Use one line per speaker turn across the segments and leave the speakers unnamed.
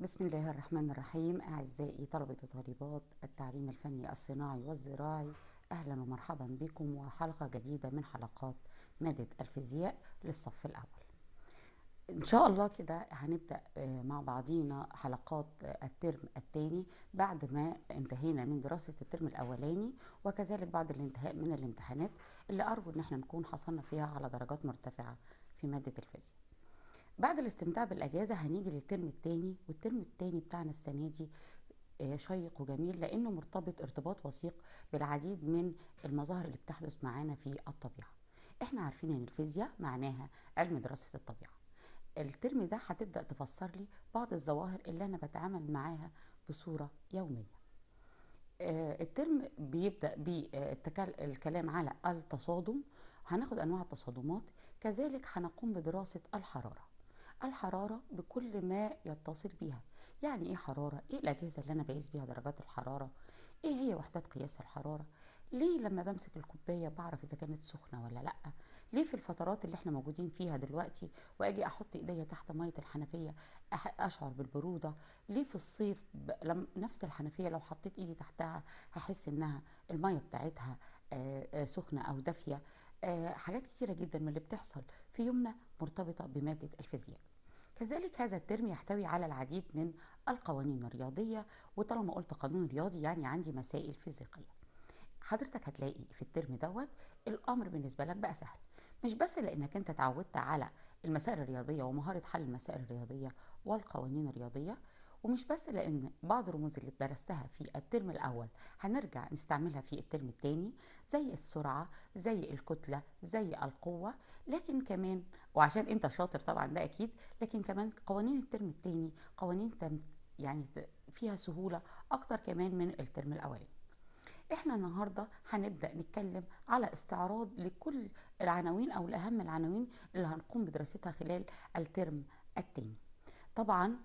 بسم الله الرحمن الرحيم. أعزائي طلبة وطالبات التعليم الفني الصناعي والزراعي أهلا ومرحبا بكم وحلقة جديدة من حلقات مادة الفيزياء للصف الأول. إن شاء الله كده هنبدأ آه، مع بعضينا حلقات آه، الترم الثاني بعد ما انتهينا من دراسة الترم الأولاني وكذلك بعد الانتهاء من الامتحانات اللي أرجو إن إحنا نكون حصلنا فيها على درجات مرتفعة في مادة الفيزياء. بعد الاستمتاع بالأجازة هنيجي للترم الثاني والترم الثاني بتاعنا السنة دي آه، شيق وجميل لأنه مرتبط ارتباط وثيق بالعديد من المظاهر اللي بتحدث معانا في الطبيعة. إحنا عارفين إن الفيزياء معناها علم دراسة الطبيعة. الترم ده هتبدأ تفسر لي بعض الظواهر اللي أنا بتعامل معاها بصورة يومية. آه، الترم بيبدأ بالكلام على التصادم. هناخد أنواع التصادمات. كذلك هنقوم بدراسة الحرارة. الحرارة بكل ما يتصل بيها. يعني إيه حرارة؟ إيه الأجهزة اللي أنا بقيس بيها درجات الحرارة؟ إيه هي وحدات قياس الحرارة؟ ليه لما بمسك الكوباية بعرف إذا كانت سخنة ولا لأ؟ ليه في الفترات اللي إحنا موجودين فيها دلوقتي وأجي أحط إيديا تحت مية الحنفية أح- أشعر بالبرودة؟ ليه في الصيف. لم... نفس الحنفية لو حطيت إيدي تحتها هحس إنها المية بتاعتها سخنة أو دافية؟ آه، حاجات كتيرة جدا من اللي بتحصل في يومنا مرتبطة بمادة الفيزياء. كذلك هذا الترم يحتوي على العديد من القوانين الرياضية وطالما قلت قانون رياضي يعني عندي مسائل فيزيقية. حضرتك هتلاقي في الترم دوت الأمر بالنسبة لك بقى سهل. مش بس لأنك أنت اتعودت على المسائل الرياضية ومهارة حل المسائل الرياضية والقوانين الرياضية ومش بس لأن بعض الرموز اللي درستها في الترم الأول هنرجع نستعملها في الترم الثاني زي السرعة زي الكتلة زي القوة لكن كمان وعشان أنت شاطر طبعا ده أكيد لكن كمان قوانين الترم الثاني قوانين تم يعني فيها سهولة أكتر كمان من الترم الأولاني. إحنا النهارده هنبدأ نتكلم على استعراض لكل العناوين أو الاهم العناوين اللي هنقوم بدراستها خلال الترم الثاني طبعا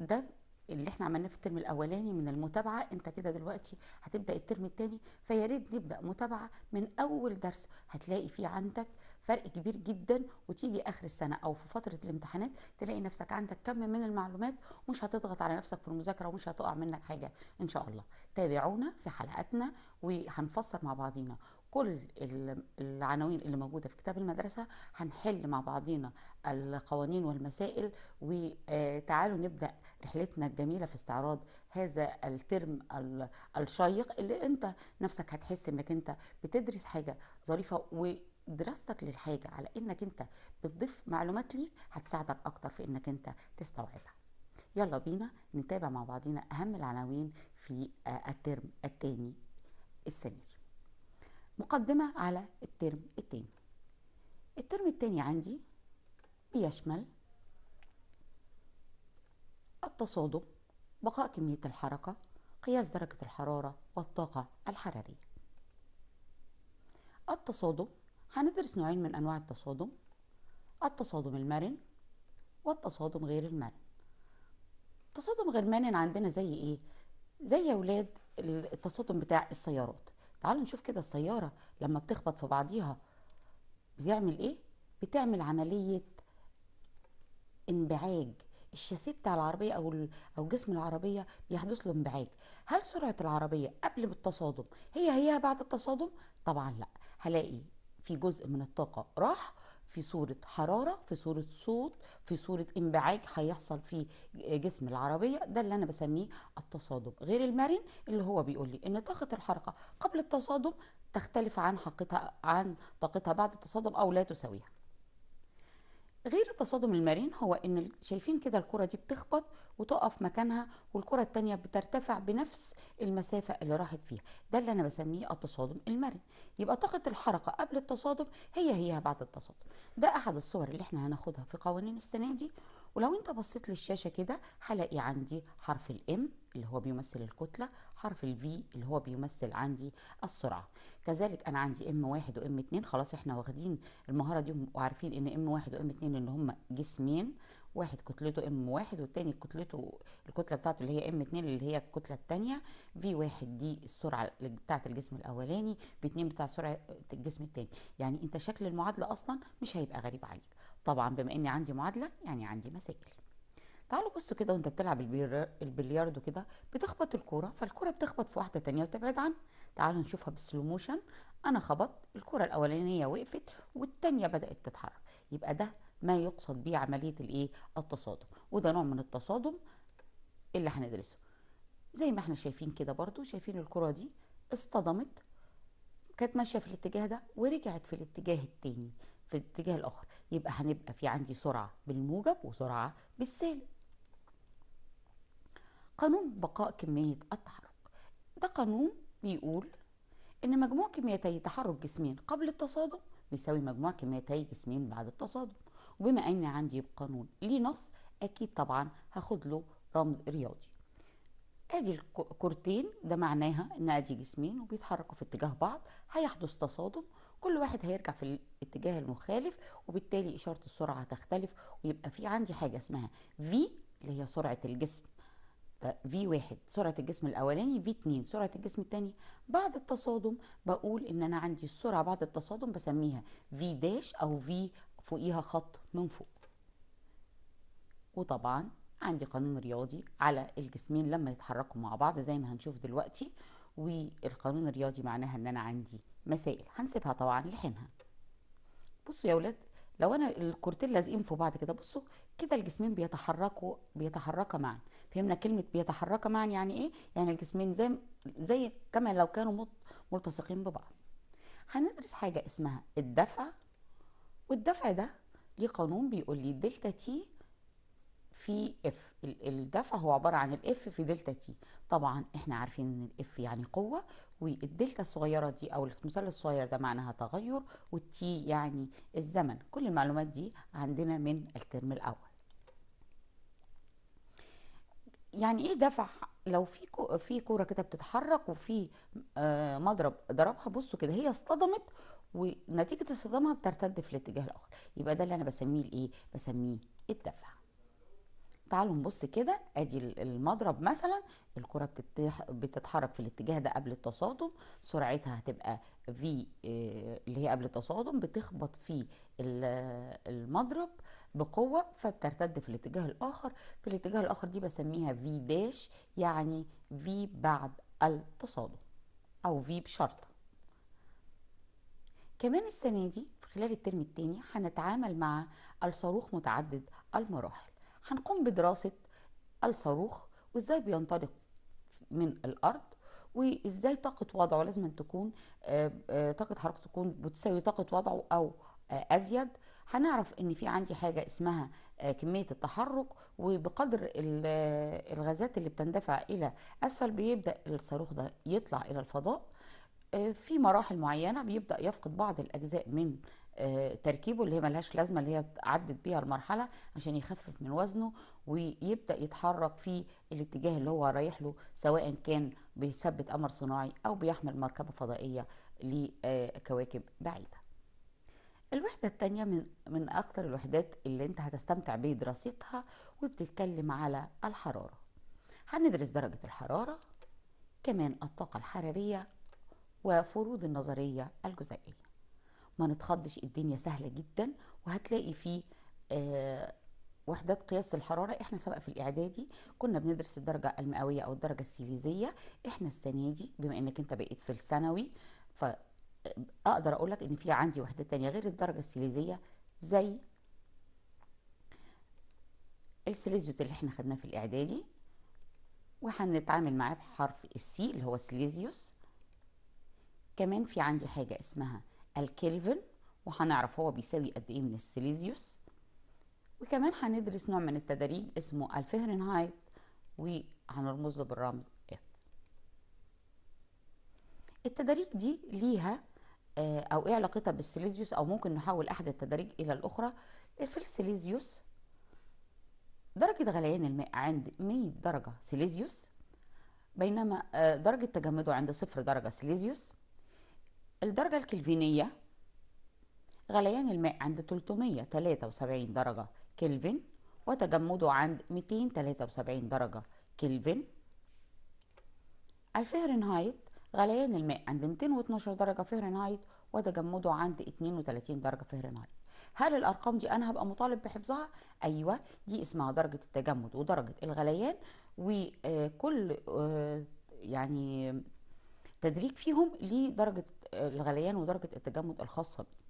ده اللي إحنا عملناه في الترم الأولاني من المتابعة. أنت كده دلوقتي هتبدأ الترم الثاني فيا ريت نبدأ متابعة من أول درس. هتلاقي في عندك فرق كبير جدا وتيجي آخر السنة أو في فترة الامتحانات تلاقي نفسك عندك كم من المعلومات ومش هتضغط على نفسك في المذاكرة ومش هتقع منك حاجة. إن شاء الله. تابعونا في حلقاتنا وهنفسر مع بعضينا. كل ال- العناوين اللي موجودة في كتاب المدرسة هنحل مع بعضينا القوانين والمسائل وتعالوا نبدأ رحلتنا الجميلة في استعراض هذا الترم ال- الشيق اللي انت نفسك هتحس انك انت بتدرس حاجة ظريفة ودراستك للحاجة على انك انت بتضيف معلومات ليك هتساعدك أكتر في انك انت تستوعبها. يلا بينا نتابع مع بعضينا أهم العناوين في آه، الترم الثاني السنة دي. مقدمة على الترم الثاني الترم الثاني عندي بيشمل التصادم بقاء كمية الحركة قياس درجة الحرارة والطاقة الحرارية. التصادم هندرس نوعين من أنواع التصادم التصادم المرن والتصادم غير المرن. التصادم غير مرن عندنا زي إيه؟ زي يا ولاد التصادم بتاع السيارات. تعالوا نشوف كده السيارة لما بتخبط في بعضيها بتعمل إيه؟ بتعمل عملية انبعاج. الشاسيه بتاع العربية أو ال- أو جسم العربية بيحدث له انبعاج. هل سرعة العربية قبل التصادم هي هي بعد التصادم؟ طبعا لا. هلاقي في جزء من الطاقة راح في صورة حرارة في صورة صوت في صورة انبعاج هيحصل في جسم العربية. ده اللي أنا بسميه التصادم. غير المرن اللي هو بيقول لي إن طاقة الحركة قبل التصادم تختلف عن حقتها عن طاقتها بعد التصادم أو لا تساويها. غير التصادم المرن هو إن شايفين كده الكرة دي بتخبط وتقف مكانها والكرة التانية بترتفع بنفس المسافة اللي راحت فيها. ده اللي أنا بسميه التصادم المرن يبقى طاقة الحركة قبل التصادم هي هي بعد التصادم. ده أحد الصور اللي إحنا هناخدها في قوانين السنة دي. ولو انت بصيت للشاشة كده هلاقي عندي حرف ال M اللي هو بيمثل الكتلة حرف ال V اللي هو بيمثل عندي السرعة. كذلك أنا عندي M واحد و M اتنين خلاص إحنا واخدين المهارة دي وعارفين إن M واحد و M اتنين ان هم جسمين واحد كتلته M واحد والتاني كتلته الكتلة بتاعته اللي هي M اتنين اللي هي الكتلة التانية V واحد دي السرعة بتاعه الجسم الأولاني V اتنين بتاع سرعة الجسم التاني. يعني انت شكل المعادلة أصلا مش هيبقى غريب عليك. طبعا بما إني عندي معادلة يعني عندي مسائل. تعالوا بصوا كده وانت بتلعب البلياردو كده بتخبط الكورة فالكورة بتخبط في واحدة تانية وتبعد عنها. تعالوا نشوفها بالسلو موشن أنا خبطت الكورة الأولانية وقفت والتانية بدأت تتحرك. يبقى ده ما يقصد بيه عملية الايه؟ التصادم. وده نوع من التصادم اللي هندرسه. زي ما إحنا شايفين كده برضو شايفين الكرة دي اصطدمت كانت ماشية في الاتجاه ده ورجعت في الاتجاه التاني في الاتجاه الآخر. يبقى هنبقى في عندي سرعة بالموجب وسرعة بالسالب. قانون بقاء كمية التحرك. ده قانون بيقول إن مجموع كميتي تحرك جسمين قبل التصادم بيساوي مجموع كميتي جسمين بعد التصادم. وبما إن عندي قانون ليه نص أكيد طبعا هاخد له رمز رياضي. ادي الكورتين ده معناها ان ادي جسمين وبيتحركوا في اتجاه بعض هيحدث تصادم كل واحد هيرجع في الاتجاه المخالف وبالتالي إشارة السرعة هتختلف ويبقى في عندي حاجة اسمها في اللي هي سرعة الجسم. في واحد سرعة الجسم الأولاني في اتنين سرعة الجسم التاني. بعد التصادم بقول إن أنا عندي السرعة بعد التصادم بسميها في داش أو في فوقيها خط من فوق. وطبعا عندي قانون رياضي على الجسمين لما يتحركوا مع بعض زي ما هنشوف دلوقتي والقانون الرياضي معناها إن أنا عندي مسائل هنسيبها طبعا لحينها. بصوا يا ولاد لو أنا الكورتين لازقين في بعض كده بصوا كده الجسمين بيتحركوا بيتحركا معا. فهمنا كلمة بيتحركا معا يعني إيه؟ يعني الجسمين زي زي كما لو كانوا ملتصقين ببعض. هندرس حاجة اسمها الدفع والدفع ده ليه قانون بيقول لي دلتا T في F الدفع هو عبارة عن ال F في دلتا T طبعا إحنا عارفين إن ال F يعني قوة والدلتا الصغيرة دي أو المثلث الصغير ده معناها تغير وال T يعني الزمن. كل المعلومات دي عندنا من الترم الأول. يعني إيه دفع؟ لو في في كورة كده بتتحرك وفي آه مضرب ضربها بصوا كده هي اصطدمت ونتيجة اصطدامها بترتد في الاتجاه الآخر. يبقى ده اللي أنا بسميه الإيه؟ بسميه الدفع. تعالوا نبص كده أدي المضرب مثلا. الكرة بتتحرك في الاتجاه ده قبل التصادم. سرعتها هتبقى في اللي هي قبل التصادم. بتخبط في المضرب بقوة فبترتد في الاتجاه الآخر. في الاتجاه الآخر دي بسميها في داش يعني في بعد التصادم أو في بشرطه كمان السنة دي في خلال الترم الثاني هنتعامل مع الصاروخ متعدد المراحل. هنقوم بدراسة الصاروخ وإزاي بينطلق من الأرض وإزاي طاقة وضعه لازم تكون طاقة حركته تكون بتساوي طاقة وضعه أو أزيد. هنعرف إن في عندي حاجة اسمها كمية التحرك وبقدر الغازات اللي بتندفع إلى أسفل بيبدأ الصاروخ ده يطلع إلى الفضاء. في مراحل معينة بيبدأ يفقد بعض الأجزاء من تركيبه اللي هي ملهاش لازمة اللي هي عدت بيها المرحلة عشان يخفف من وزنه ويبدأ يتحرك في الاتجاه اللي هو رايح له سواء كان بيثبت قمر صناعي أو بيحمل مركبة فضائية لكواكب بعيدة. الوحدة الثانية من من أكثر الوحدات اللي أنت هتستمتع بدراستها وبتتكلم على الحرارة. هندرس درجة الحرارة كمان الطاقة الحرارية وفروض النظرية الجزيئيه. ما نتخضش الدنيا سهلة جدا وهتلاقي فيه آه وحدات قياس الحرارة. إحنا سبق في الإعدادي كنا بندرس الدرجة المئوية أو الدرجة السيليزية. إحنا السنة دي بما إنك أنت بقيت في الثانوي فاقدر أقول لك إن في عندي وحده تانية غير الدرجة السيليزية زي السيليزيوس اللي إحنا خدناه في الإعدادي. وهنتعامل معاه بحرف ال C اللي هو السيليزيوس كمان في عندي حاجة اسمها الكلفن وهنعرف هو بيساوي قد إيه من السيليزيوس. وكمان هندرس نوع من التدريج اسمه الفهرنهايت وهنرمز له بالرمز F. التداريج دي ليها أو إيه علاقتها بالسيليزيوس أو ممكن نحول أحد التداريج إلى الأخرى في السيليزيوس درجة غليان الماء عند 100 درجة سيليزيوس بينما درجة تجمده عند صفر درجة سيليزيوس. الدرجة الكلفينية غليان الماء عند 373 درجة كلفن وتجمده عند 273 درجة كلفن. الفهرنهايت غليان الماء عند 212 درجة فهرنهايت وتجمده عند 32 درجة فهرنهايت. هل الأرقام دي أنا هبقى مطالب بحفظها؟ أيوه دي اسمها درجة التجمد ودرجة الغليان وكل آه، يعني تدريج فيهم لدرجة الغليان ودرجة التجمد الخاصة بيه.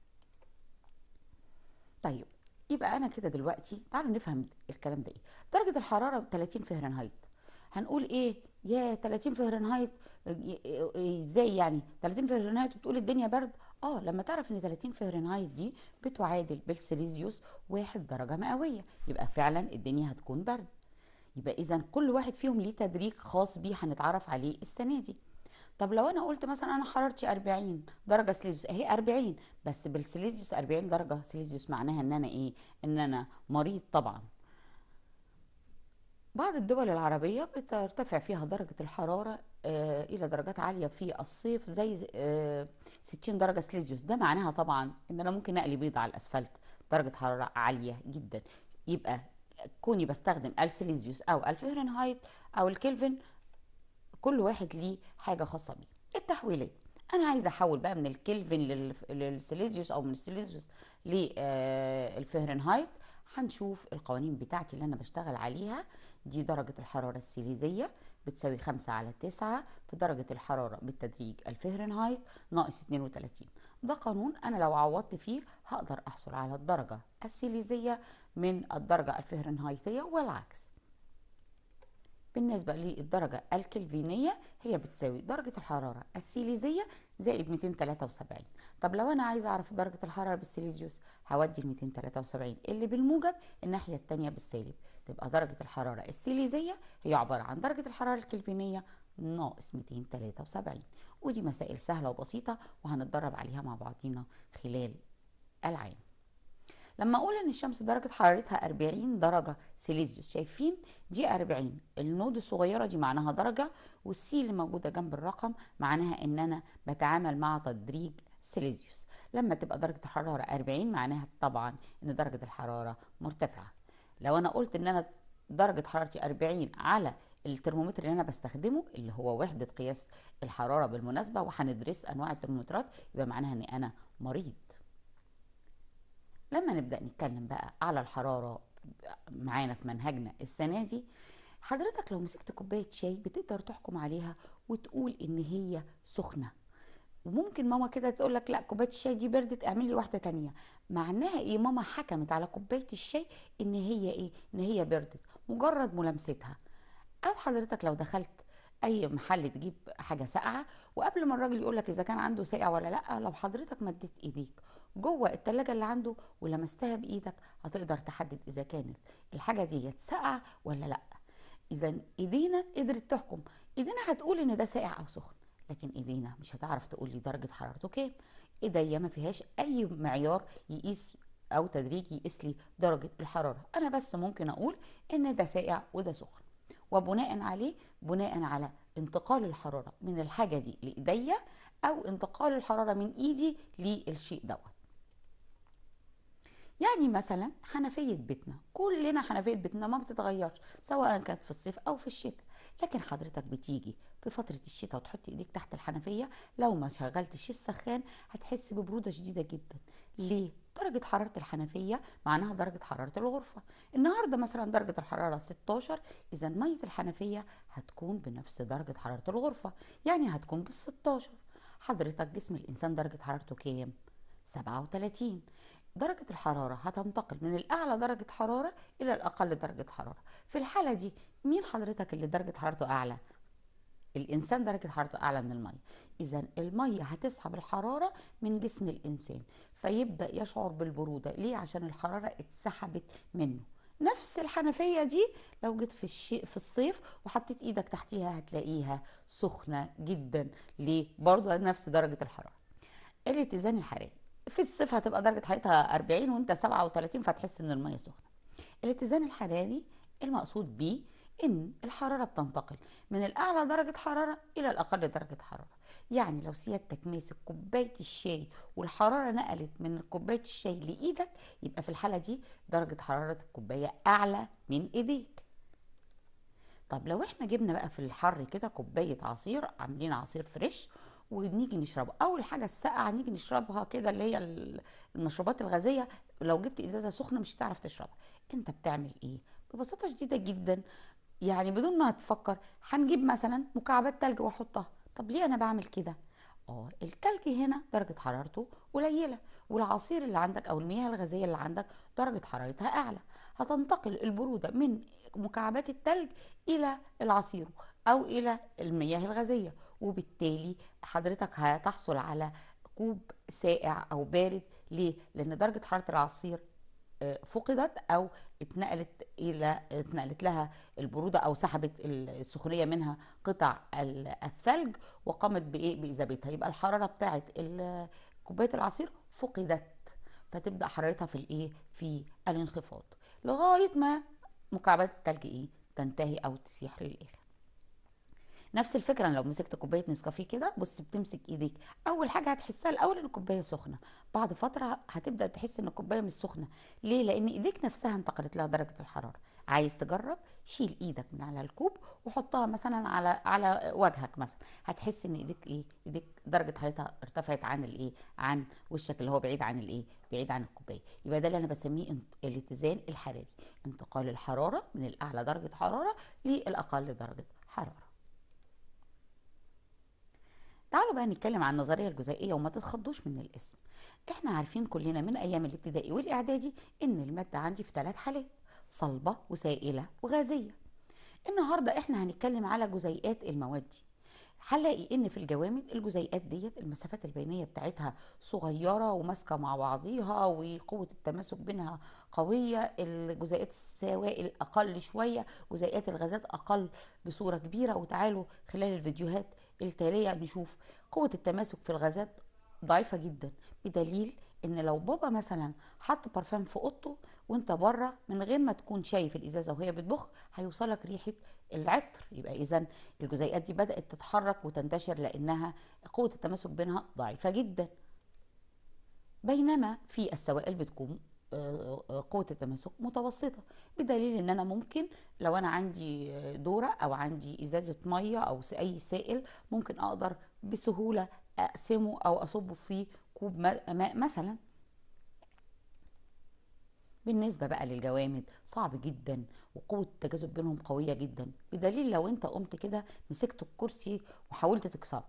طيب يبقى أنا كده دلوقتي تعالوا نفهم الكلام ده إيه؟ درجة الحرارة 30 فهرنهايت. هنقول إيه؟ يا 30 فهرنهايت إزاي يعني؟ 30 فهرنهايت بتقول الدنيا برد؟ آه لما تعرف إن 30 فهرنهايت دي بتعادل بالسيليزيوس واحد درجة مئوية يبقى فعلا الدنيا هتكون برد. يبقى اذا كل واحد فيهم ليه تدريج خاص بيه هنتعرف عليه السنة دي. طب لو أنا قلت مثلا أنا حرارتي 40 درجة سليزيوس أهي 40 بس بالسليزيوس 40 درجة سليزيوس معناها إن أنا إيه؟ إن أنا مريض طبعا. بعض الدول العربية بترتفع فيها درجة الحرارة آه، إلى درجات عالية في الصيف زي آه، 60 درجة سليزيوس ده معناها طبعا إن أنا ممكن أقلي بيض على الأسفلت. درجة حرارة عالية جدا. يبقى كوني بستخدم السليزيوس أو الفهرنهايت أو الكلفن كل واحد ليه حاجة خاصة بيه. التحويلات. أنا عايزة أحول بقى من الكلفن للسليزيوس أو من السليزيوس للفهرنهايت هنشوف القوانين بتاعتي اللي أنا بشتغل عليها. دي درجة الحرارة السيليزية بتساوي 5 على 9 في درجة الحرارة بالتدريج الفهرنهايت ناقص 32 ده قانون أنا لو عوضت فيه هقدر أحصل على الدرجة السيليزية من الدرجة الفهرنهايتية والعكس. بالنسبة للدرجة الكلفينية هي بتساوي درجة الحرارة السيليزية زائد 273 طب لو أنا عايزة أعرف درجة الحرارة بالسيليزيوس هودي ال 273 اللي بالموجب الناحية التانية بالسالب. تبقى درجة الحرارة السيليزية هي عبارة عن درجة الحرارة الكلفينية ناقص 273 ودي مسائل سهلة وبسيطة وهنتدرب عليها مع بعضينا خلال العام. لما أقول إن الشمس درجة حرارتها 40 درجة سيليزيوس شايفين؟ دي 40 النود الصغيرة دي معناها درجة وال C اللي موجودة جنب الرقم معناها إن أنا بتعامل مع تدريج سيليزيوس. لما تبقى درجة الحرارة 40 معناها طبعا إن درجة الحرارة مرتفعة. لو أنا قلت إن أنا درجة حرارتي 40 على الترمومتر اللي أنا بستخدمه اللي هو وحدة قياس الحرارة بالمناسبة وهندرس أنواع الترمومترات يبقى معناها ان أنا مريض. لما نبدأ نتكلم بقى على الحرارة معانا في منهجنا السنة دي حضرتك لو مسكت كوباية شاي بتقدر تحكم عليها وتقول إن هي سخنة. وممكن ماما كده تقول لك لا كوباية الشاي دي بردت اعمل لي واحدة تانية. معناها إيه ماما حكمت على كوباية الشاي إن هي إيه إن هي بردت مجرد ملامستها. أو حضرتك لو دخلت أي محل تجيب حاجة ساقعة وقبل ما الراجل يقول لك إذا كان عنده ساقع ولا لأ لو حضرتك مديت إيديك جوه التلاجة اللي عنده ولمستها بإيدك هتقدر تحدد إذا كانت الحاجة دي ساقعه ولا لأ. إذا إيدينا قدرت تحكم إيدينا هتقول إن ده ساقع أو سخن لكن إيدينا مش هتعرف تقول لي درجة حرارته كام. إيديا ما فيهاش أي معيار يقيس أو تدريج يقيس لي درجة الحرارة. أنا بس ممكن أقول إن ده ساقع وده سخن. وبناء عليه بناء على انتقال الحرارة من الحاجة دي لإيديا أو انتقال الحرارة من إيدي للشيء دوت. يعني مثلا حنفية بيتنا كلنا حنفية بيتنا ما بتتغيرش سواء كانت في الصيف أو في الشتاء. لكن حضرتك بتيجي في فترة الشتاء وتحط إيديك تحت الحنفية لو ما شغلتش السخان هتحس ببرودة شديدة جدا. ليه؟ درجة حرارة الحنفية معناها درجة حرارة الغرفة. النهاردة مثلا درجة الحرارة 16 إذا مية الحنفية هتكون بنفس درجة حرارة الغرفة يعني هتكون بال 16 حضرتك جسم الإنسان درجة حرارته كام؟ 37 درجة الحرارة هتنتقل من الأعلى درجة حرارة إلى الأقل درجة حرارة. في الحالة دي مين حضرتك اللي درجة حرارته أعلى؟ الإنسان درجة حرارته أعلى من المية. إذا المية هتسحب الحرارة من جسم الإنسان فيبدأ يشعر بالبرودة. ليه؟ عشان الحرارة اتسحبت منه. نفس الحنفية دي لو جيت في الشيء في الصيف وحطيت إيدك تحتيها هتلاقيها سخنة جدا. ليه؟ برضه نفس درجة الحرارة. الاتزان الحراري. في الصيف هتبقى درجة حرارتها 40 وأنت 37 فتحس إن المية سخنة. الاتزان الحراري المقصود بيه إن الحرارة بتنتقل من الأعلى درجة حرارة إلى الأقل درجة حرارة. يعني لو سيادتك ماسك كوباية الشاي والحرارة نقلت من كوباية الشاي لإيدك يبقى في الحالة دي درجة حرارة الكوباية أعلى من إيديك. طب لو إحنا جبنا بقى في الحر كده كوباية عصير عاملين عصير فريش ونيجي نشربها أول حاجة الساقعة نيجي نشربها كده اللي هي المشروبات الغازية لو جبت إزازة سخنة مش هتعرف تشربها. أنت بتعمل إيه؟ ببساطة شديدة جدا. يعني بدون ما تفكر هنجيب مثلا مكعبات تلج وأحطها. طب ليه أنا بعمل كده؟ آه التلج هنا درجة حرارته قليلة والعصير اللي عندك أو المياه الغازية اللي عندك درجة حرارتها أعلى. هتنتقل البرودة من مكعبات التلج إلى العصير أو إلى المياه الغازية. وبالتالي حضرتك هتحصل على كوب ساقع أو بارد. ليه؟ لأن درجة حرارة العصير آه، فقدت أو اتنقلت إلى اتنقلت لها البرودة أو سحبت السخونيه منها قطع الثلج وقامت بإيه؟ باذابتها يبقى الحرارة بتاعه كوباية العصير فقدت. فتبدأ حرارتها في الإيه؟ في الانخفاض. لغاية ما مكعبات التلج إيه؟ تنتهي أو تسيح للآخر. نفس الفكرة لو مسكت كوباية نسكافيه كده بص بتمسك إيديك. أول حاجة هتحسها الأول إن الكوباية سخنة. بعد فترة هتبدأ تحس إن الكوباية مش سخنة. ليه؟ لأن إيديك نفسها انتقلت لها درجة الحرارة. عايز تجرب؟ شيل إيدك من على الكوب وحطها مثلا على على وجهك مثلا. هتحس إن إيديك إيه؟ إيديك درجة حرارتها ارتفعت عن الإيه؟ عن وشك اللي هو بعيد عن الإيه؟ بعيد عن الكوباية. يبقى ده اللي أنا بسميه الاتزان الحراري. انتقال الحرارة من الأعلى درجة حرارة للأقل درجة حرارة. تعالوا بقى نتكلم عن النظرية الجزيئيه وما تتخضوش من الاسم. إحنا عارفين كلنا من أيام الابتدائي والإعدادي إن المادة عندي في ثلاث حالات صلبة وسائلة وغازية. النهارده إحنا هنتكلم على جزيئات المواد دي. هنلاقي إن في الجوامد الجزيئات ديت المسافات البينية بتاعتها صغيرة وماسكة مع بعضيها وقوة التماسك بينها قوية الجزيئات السوائل أقل شوية جزيئات الغازات أقل بصورة كبيرة. وتعالوا خلال الفيديوهات التاليه نشوف قوة التماسك في الغازات ضعيفة جدا بدليل إن لو بابا مثلا حط بارفان في أوضته وأنت بره من غير ما تكون شايف الإزازة وهي بتبخ هيوصلك ريحة العطر. يبقى اذا الجزيئات دي بدأت تتحرك وتنتشر لأنها قوة التماسك بينها ضعيفة جدا. بينما في السوائل بتكون قوة التماسك متوسطة بدليل إن أنا ممكن لو أنا عندي دورة أو عندي إزازة مية أو أي سائل ممكن أقدر بسهولة أقسمه أو أصبه في كوب ماء مثلا. بالنسبة بقى للجوامد صعب جدا وقوة التجاذب بينهم قوية جدا بدليل لو أنت قمت كده مسكت الكرسي وحاولت تكسره.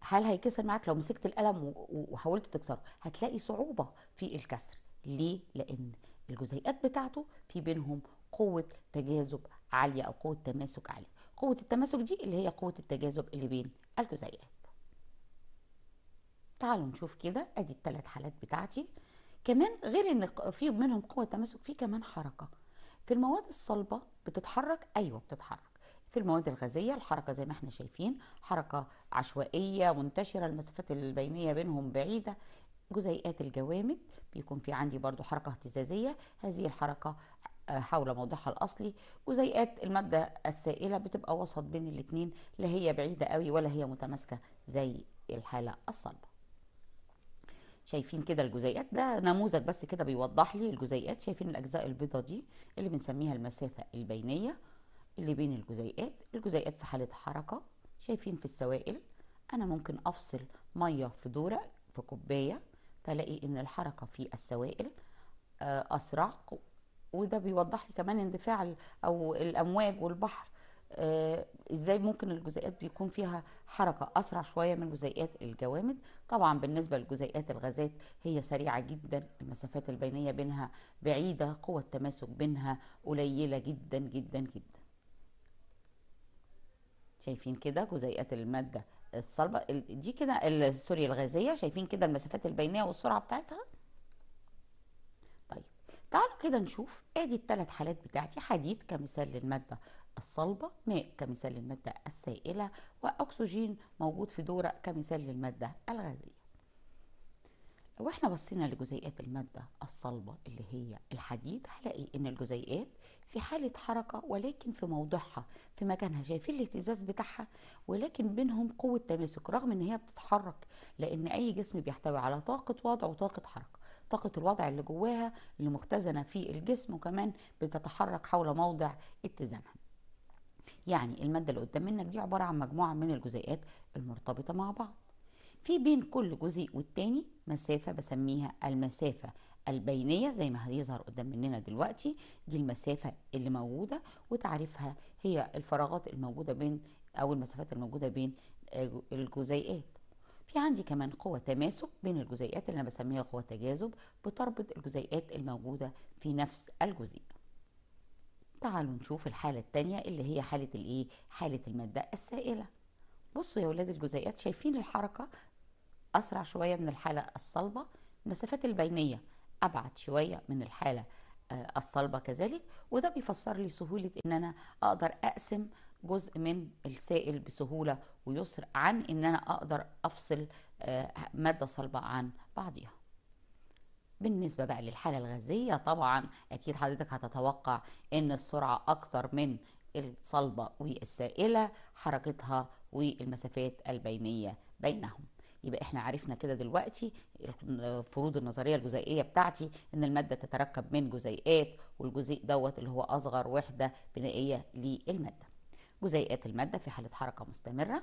هل هيكسر معاك؟ لو مسكت القلم وحاولت تكسره هتلاقي صعوبة في الكسر. ليه؟ لأن الجزيئات بتاعته في بينهم قوة تجاذب عالية أو قوة تماسك عالية. قوة التماسك دي اللي هي قوة التجاذب اللي بين الجزيئات. تعالوا نشوف كده أدي الثلاث حالات بتاعتي. كمان غير إن في منهم قوة تماسك في كمان حركة. في المواد الصلبة بتتحرك؟ أيوه بتتحرك. في المواد الغازية الحركة زي ما إحنا شايفين حركة عشوائية منتشرة المسافات البينية بينهم بعيدة. جزيئات الجوامد بيكون في عندي برضو حركة اهتزازية. هذه الحركة آه، حول موضعها الأصلي. جزيئات المادة السائلة بتبقى وسط بين الاثنين لا هي بعيدة قوي ولا هي متماسكة زي الحالة الصلبة. شايفين كده الجزيئات؟ ده نموذج بس كده بيوضح لي الجزيئات. شايفين الأجزاء البيضاء دي اللي بنسميها المسافة البينية اللي بين الجزيئات. الجزيئات في حالة حركة. شايفين في السوائل. أنا ممكن أفصل مية في دورة في كوباية. فلاقي إن الحركة في السوائل آه، أسرع وده بيوضح لي كمان اندفاع أو الأمواج والبحر. آه إزاي ممكن الجزيئات بيكون فيها حركة أسرع شوية من جزيئات الجوامد؟ طبعا بالنسبة لجزيئات الغازات هي سريعة جدا المسافات البينية بينها بعيدة قوة التماسك بينها قليلة جدا جدا جدا. شايفين كده جزيئات المادة الصلبة دي كده سوري الغازية شايفين كده المسافات البينية والسرعة بتاعتها. طيب تعالوا كده نشوف ادي الثلاث حالات بتاعتي حديد كمثال للمادة الصلبة ماء كمثال للمادة السائلة وأكسجين موجود في دورة كمثال للمادة الغازية. لو إحنا بصينا لجزيئات المادة الصلبة اللي هي الحديد هلاقي إن الجزيئات في حالة حركة ولكن في موضعها في مكانها شايفين الاهتزاز بتاعها ولكن بينهم قوة تماسك رغم إن هي بتتحرك لأن أي جسم بيحتوي على طاقة وضع وطاقة حركة. طاقة الوضع اللي جواها اللي مختزنة في الجسم وكمان بتتحرك حول موضع اتزانها. يعني المادة اللي قدام منك دي عبارة عن مجموعة من الجزيئات المرتبطة مع بعض. في بين كل جزيء والتاني مسافة بسميها المسافة البينية زي ما هيظهر قدام مننا دلوقتي. دي المسافة اللي موجودة وتعريفها هي الفراغات الموجودة بين أو المسافات الموجودة بين آه، الجزيئات. في عندي كمان قوة تماسك بين الجزيئات اللي أنا بسميها قوة تجاذب بتربط الجزيئات الموجودة في نفس الجزيء. تعالوا نشوف الحالة التانية اللي هي حالة الإيه؟ حالة المادة السائلة. بصوا يا ولاد الجزيئات شايفين الحركة؟ أسرع شوية من الحالة الصلبة المسافات البينية أبعد شوية من الحالة آه، الصلبة كذلك وده بيفسر لي سهولة إن أنا أقدر أقسم جزء من السائل بسهولة ويسر عن إن أنا أقدر أفصل آه، مادة صلبة عن بعضها بالنسبة بقى للحالة الغازية طبعا أكيد حضرتك هتتوقع إن السرعة أكتر من الصلبة والسائلة حركتها والمسافات البينية بينهم. يبقى إحنا عرفنا كده دلوقتي الفروض النظرية الجزيئية بتاعتي إن المادة تتركب من جزيئات والجزيء دوت اللي هو أصغر وحدة بنائية للمادة. جزيئات المادة في حالة حركة مستمرة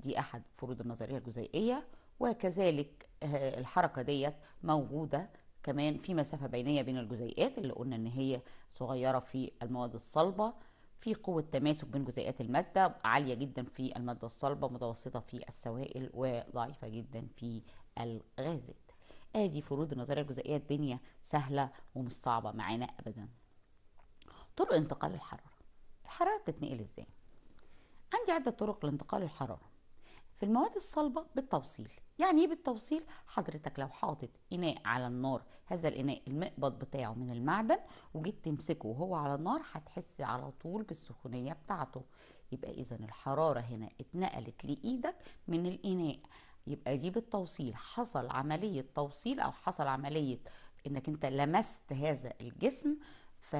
دي أحد فروض النظرية الجزيئية وكذلك آه، الحركة ديت موجودة كمان في مسافة بينية بين الجزيئات اللي قلنا إن هي صغيرة في المواد الصلبة في قوة تماسك بين جزيئات المادة عالية جدا في المادة الصلبة متوسطة في السوائل وضعيفة جدا في الغازات. آدي فروض النظرية الجزيئية الدنيا سهلة ومش صعبة معانا ابدا. طرق انتقال الحرارة. الحرارة بتتنقل إزاي؟ عندي عدة طرق لانتقال الحرارة. في المواد الصلبة بالتوصيل. يعني إيه بالتوصيل؟ حضرتك لو حاطط إناء على النار هذا الإناء المقبض بتاعه من المعدن وجيت تمسكه وهو على النار هتحس على طول بالسخونية بتاعته. يبقى اذا الحرارة هنا اتنقلت لإيدك من الإناء. يبقى دي بالتوصيل. حصل عملية توصيل أو حصل عملية إنك أنت لمست هذا الجسم ف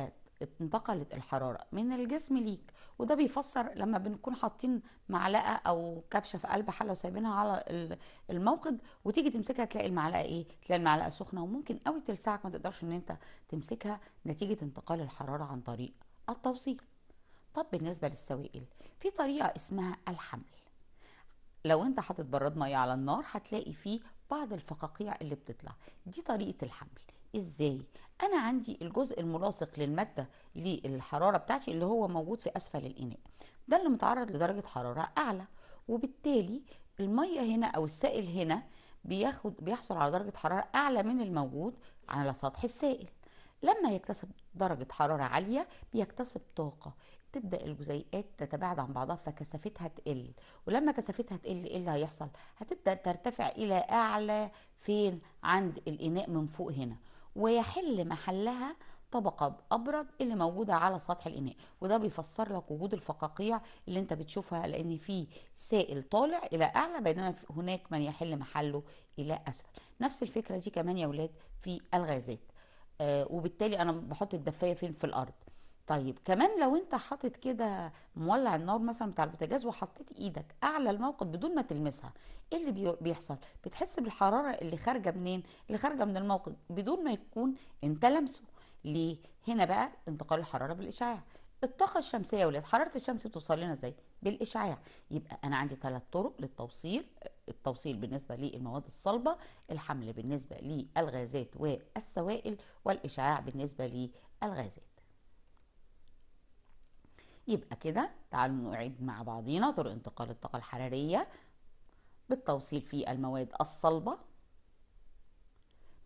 انتقلت الحرارة من الجسم ليك وده بيفسر لما بنكون حاطين معلقة أو كبشة في قلب حلة وسايبينها على الموقد وتيجي تمسكها تلاقي المعلقة إيه؟ تلاقي المعلقة سخنة وممكن قوي تلسعك ما تقدرش إن أنت تمسكها نتيجة انتقال الحرارة عن طريق التوصيل. طب بالنسبة للسوائل في طريقة اسمها الحمل. لو أنت حاطط براد مية على النار هتلاقي فيه بعض الفقاقيع اللي بتطلع دي طريقة الحمل إزاي؟ أنا عندي الجزء الملاصق للمادة للحرارة بتاعتي اللي هو موجود في أسفل الإناء. ده اللي متعرض لدرجة حرارة أعلى. وبالتالي المية هنا أو السائل هنا بياخد بيحصل على درجة حرارة أعلى من الموجود على سطح السائل. لما يكتسب درجة حرارة عالية بيكتسب طاقة. تبدأ الجزيئات تتباعد عن بعضها فكثافتها تقل. ولما كثافتها تقل إيه اللي هيحصل؟ هتبدأ ترتفع إلى أعلى فين؟ عند الإناء من فوق هنا. ويحل محلها طبقة أبرد اللي موجودة على سطح الإناء. وده بيفسر لك وجود الفقاقيع اللي أنت بتشوفها لأن في سائل طالع إلى أعلى بينما هناك من يحل محله إلى أسفل. نفس الفكرة دي كمان يا ولاد في الغازات. آه وبالتالي أنا بحط الدفاية فين؟ في الأرض. طيب كمان لو انت حاطط كده مولع النار مثلا بتاع البوتاجاز وحطيت إيدك اعلى الموقد بدون ما تلمسها إيه اللي بيحصل؟ بتحس بالحرارة اللي خارجة منين؟ اللي خارجة من الموقد بدون ما يكون انت لمسه. ليه؟ هنا بقى انتقال الحرارة بالإشعاع. الطاقة الشمسية يا حرارة الشمس بتوصل لنا إزاي؟ بالإشعاع. يبقى أنا عندي ثلاث طرق للتوصيل التوصيل بالنسبة للمواد الصلبة الحمل بالنسبة للغازات والسوائل والإشعاع بالنسبة للغازات. يبقى كده تعالوا نعيد مع بعضينا طرق انتقال الطاقة الحرارية بالتوصيل في المواد الصلبة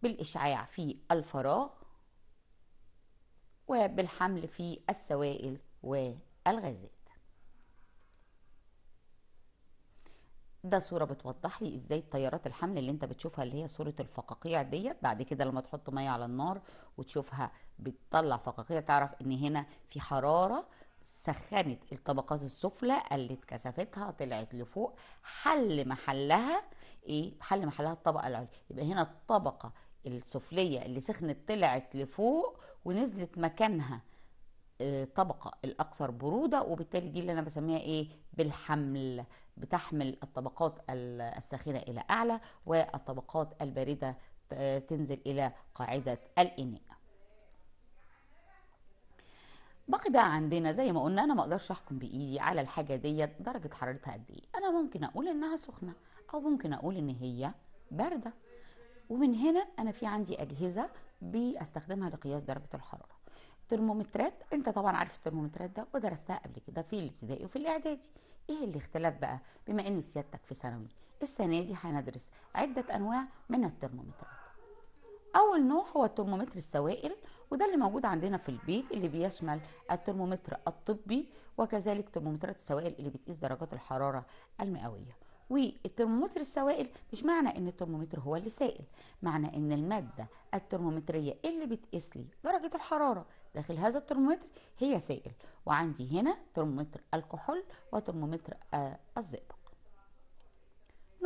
بالإشعاع في الفراغ وبالحمل في السوائل والغازات. ده صورة بتوضح لي إزاي تيارات الحمل اللي انت بتشوفها اللي هي صورة الفقاقيع ديت بعد كده لما تحط مية على النار وتشوفها بتطلع فقاقيع تعرف إن هنا في حرارة سخنت الطبقات السفلى قلت كثافتها طلعت لفوق حل محلها إيه؟ حل محلها الطبقة العليا. يبقى هنا الطبقة السفلية اللي سخنت طلعت لفوق ونزلت مكانها الطبقة آه، الأكثر برودة وبالتالي دي اللي أنا بسميها إيه؟ بالحمل بتحمل الطبقات الساخنة إلى أعلى والطبقات الباردة تنزل إلى قاعدة الإناء. باقي بقى عندنا زي ما قلنا أنا ما أقدرش أحكم بإيدي على الحاجة ديت درجة حرارتها قد إيه. أنا ممكن أقول إنها سخنة أو ممكن أقول إن هي باردة. ومن هنا أنا في عندي أجهزة بستخدمها لقياس درجة الحرارة. ترمومترات أنت طبعا عارف الترمومترات ده ودرستها قبل كده في الابتدائي وفي الإعدادي. إيه الاختلاف بقى؟ بما ان سيادتك في ثانوي السنة دي هندرس عدة أنواع من الترمومترات. أول نوع هو الترمومتر السوائل وده اللي موجود عندنا في البيت اللي بيشمل الترمومتر الطبي وكذلك ترمومترات السوائل اللي بتقيس درجات الحرارة المئوية. والترمومتر السوائل مش معنى إن الترمومتر هو اللي سائل معنى إن المادة الترمومترية اللي بتقيس لي درجة الحرارة داخل هذا الترمومتر هي سائل. وعندي هنا ترمومتر الكحول وترمومتر آه الزئبق.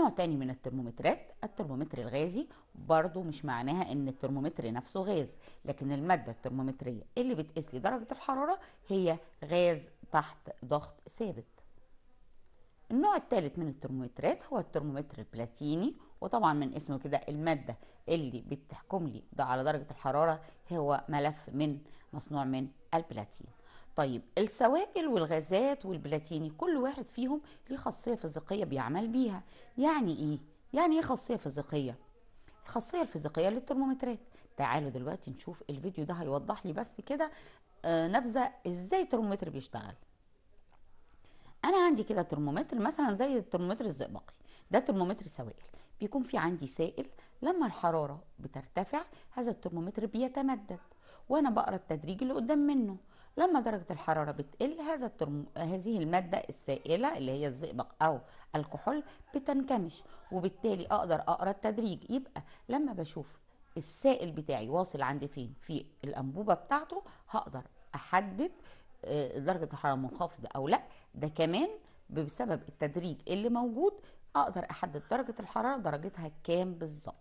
نوع تاني من الترمومترات الترمومتر الغازي برضو مش معناها إن الترمومتر نفسه غاز لكن المادة الترمومترية اللي بتقيس لي درجة الحرارة هي غاز تحت ضغط ثابت. النوع الثالث من الترمومترات هو الترمومتر البلاتيني وطبعا من اسمه كده المادة اللي بتحكم لي على درجة الحرارة هو ملف من مصنوع من البلاتين. طيب السوائل والغازات والبلاتيني كل واحد فيهم ليه خاصية فيزيقية بيعمل بيها. يعني إيه؟ يعني إيه خاصية فيزيقية؟ الخاصية الفيزيقية للترمومترات. تعالوا دلوقتي نشوف الفيديو ده هيوضح لي بس كده آه نبذة إزاي الترمومتر بيشتغل. أنا عندي كده ترمومتر مثلا زي الترمومتر الزئبقي. ده ترمومتر سوائل. بيكون في عندي سائل لما الحرارة بترتفع هذا الترمومتر بيتمدد وأنا بقرأ التدريج اللي قدام منه. لما درجة الحرارة بتقل هذا الترم... هذه المادة السائلة اللي هي الزئبق أو الكحول بتنكمش وبالتالي أقدر أقرأ التدريج. يبقى لما بشوف السائل بتاعي واصل عند فين؟ في الأنبوبة بتاعته هقدر أحدد درجة الحرارة منخفضة أو لأ. ده كمان بسبب التدريج اللي موجود أقدر أحدد درجة الحرارة درجتها كام بالظبط.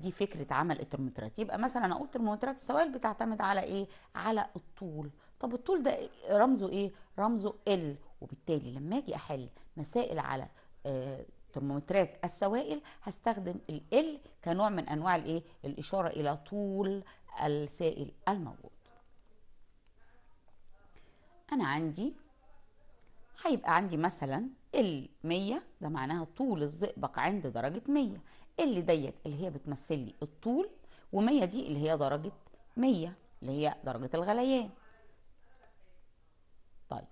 دي فكرة عمل الترمومترات. يبقى مثلا أقول ترمومترات السوائل بتعتمد على إيه؟ على الطول. طب الطول ده رمزه إيه؟ رمزه ال وبالتالي لما أجي أحل مسائل على آه ترمومترات السوائل هستخدم ال كنوع من أنواع الإيه؟ الإشارة إلى طول السائل الموجود. أنا عندي هيبقى عندي مثلا ال 100 ده معناها طول الزئبق عند درجة 100 اللي ديت اللي هي بتمثل لي الطول و100 دي اللي هي درجة 100 اللي هي درجة الغليان. طيب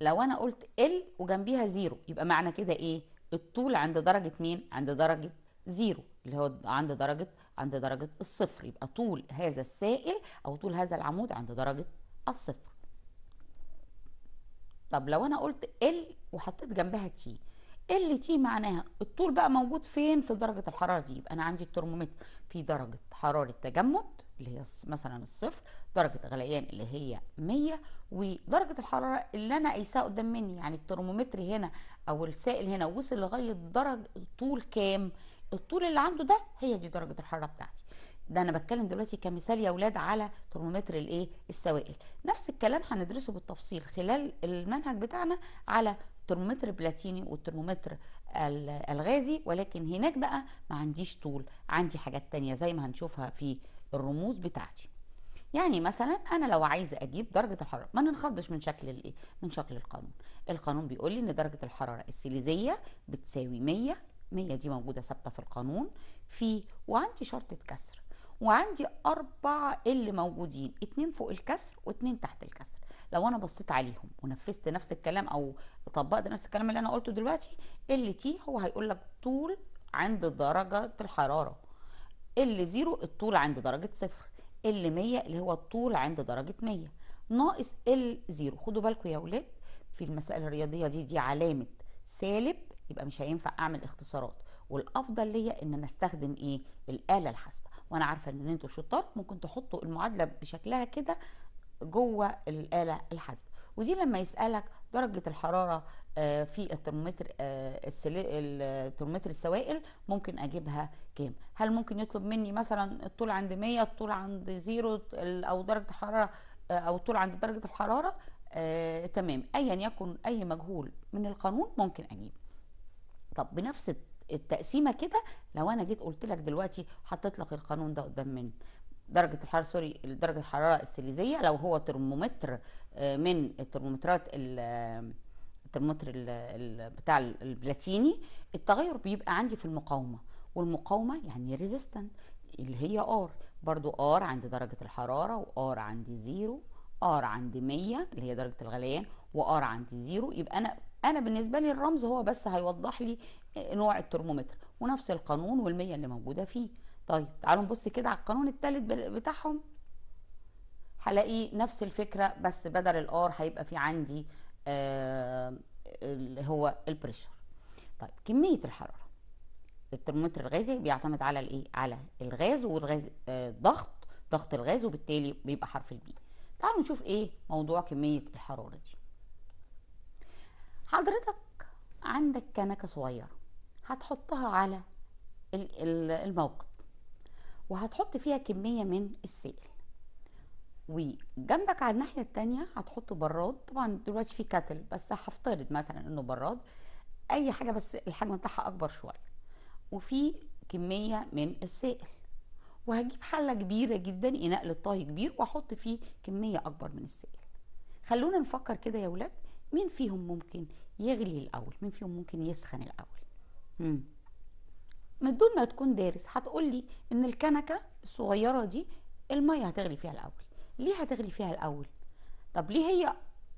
لو أنا قلت L وجنبيها zero يبقى معنى كده إيه؟ الطول عند درجة مين؟ عند درجة zero اللي هو عند درجة عند درجة الصفر. يبقى طول هذا السائل أو طول هذا العمود عند درجة الصفر. طب لو أنا قلت L وحطيت جنبها T L T معناها؟ الطول بقى موجود فين؟ في درجة الحرارة دي. يبقى أنا عندي الترمومتر في درجة حرارة تجمد اللي هي مثلا الصفر درجة غليان اللي هي 100 ودرجة الحرارة اللي أنا قايساها قدام مني. يعني الترمومتر هنا أو السائل هنا وصل لغاية درجه طول كام؟ الطول اللي عنده ده هي دي درجة الحرارة بتاعتي. ده أنا بتكلم دلوقتي كمثال يا أولاد على ترمومتر الإيه؟ السوائل. نفس الكلام هندرسه بالتفصيل خلال المنهج بتاعنا على الترمومتر البلاتيني والترمومتر الغازي ولكن هناك بقى ما عنديش طول. عندي حاجات تانية زي ما هنشوفها في الرموز بتاعتي. يعني مثلا أنا لو عايزة أجيب درجة الحرارة ما ننخضش من شكل الايه من شكل القانون. القانون بيقول لي إن درجة الحرارة السيليزية بتساوي 100 100 دي موجودة ثابتة في القانون. في وعندي شرطة كسر وعندي أربع اللي موجودين اتنين فوق الكسر واتنين تحت الكسر. لو أنا بصيت عليهم ونفذت نفس الكلام أو طبقت نفس الكلام اللي أنا قلته دلوقتي L T هو هيقول لك طول عند درجة الحرارة. L zero الطول عند درجة صفر. L 100 اللي هو الطول عند درجة 100 ناقص L zero خدوا بالكم يا أولاد في المسائل الرياضية دي دي علامة سالب يبقى مش هينفع أعمل اختصارات. والأفضل ليا إن أنا أستخدم إيه؟ الآلة الحاسبة. وأنا عارفة إن أنتوا شطار ممكن تحطوا المعادلة بشكلها كده جوه الآلة الحاسبة. ودي لما يسألك درجة الحرارة في الترمومتر الترمومتر السوائل ممكن أجيبها كام؟ هل ممكن يطلب مني مثلا الطول عند 100 الطول عند zero أو درجة الحرارة أو الطول عند درجة الحرارة؟ آه، تمام. ايا يكن أي مجهول من القانون ممكن أجيب. طب بنفس التقسيمة كده لو أنا جيت قلت لك دلوقتي حطيت لك القانون ده قدام من درجة الحرارة sorry درجة الحرارة السليزية لو هو ترمومتر آه، من الترمومترات ال- الترمومتر ال- ال- بتاع البلاتيني التغير بيبقى عندي في المقاومة. والمقاومة يعني resistance اللي هي R برضو R عند درجة الحرارة و R عندي zero R عندي 100 اللي هي درجة الغليان و R عندي zero يبقى أنا أنا بالنسبة لي الرمز هو بس هيوضح لي نوع الترمومتر ونفس القانون والمية اللي موجودة فيه. طيب تعالوا نبص كده على القانون الثالث بتاعهم. هلاقي نفس الفكرة بس بدل ال R هيبقى في عندي آه اللي هو ال pressure طيب كمية الحرارة. الترمومتر الغازي بيعتمد على الإيه؟ على الغاز والغاز آه ضغط ضغط الغاز وبالتالي بيبقى حرف ال P تعالوا نشوف إيه موضوع كمية الحرارة دي. حضرتك عندك كنكة صغيرة هتحطها على ال- ال- الموقد وهتحط فيها كمية من السائل. وجنبك على الناحية التانية هتحط براد. طبعا دلوقتي في كاتل بس هفترض مثلا إنه براد. أي حاجة بس الحجم بتاعها أكبر شوية. وفي كمية من السائل. وهجيب حلة كبيرة جدا إناء للطهي كبير وأحط فيه كمية أكبر من السائل. خلونا نفكر كده يا ولاد مين فيهم ممكن يغلي الأول؟ مين فيهم ممكن يسخن الأول؟ مم. من دون ما تكون دارس هتقول لي إن الكنكة الصغيرة دي المية هتغلي فيها الأول. ليه هتغلي فيها الأول؟ طب ليه هي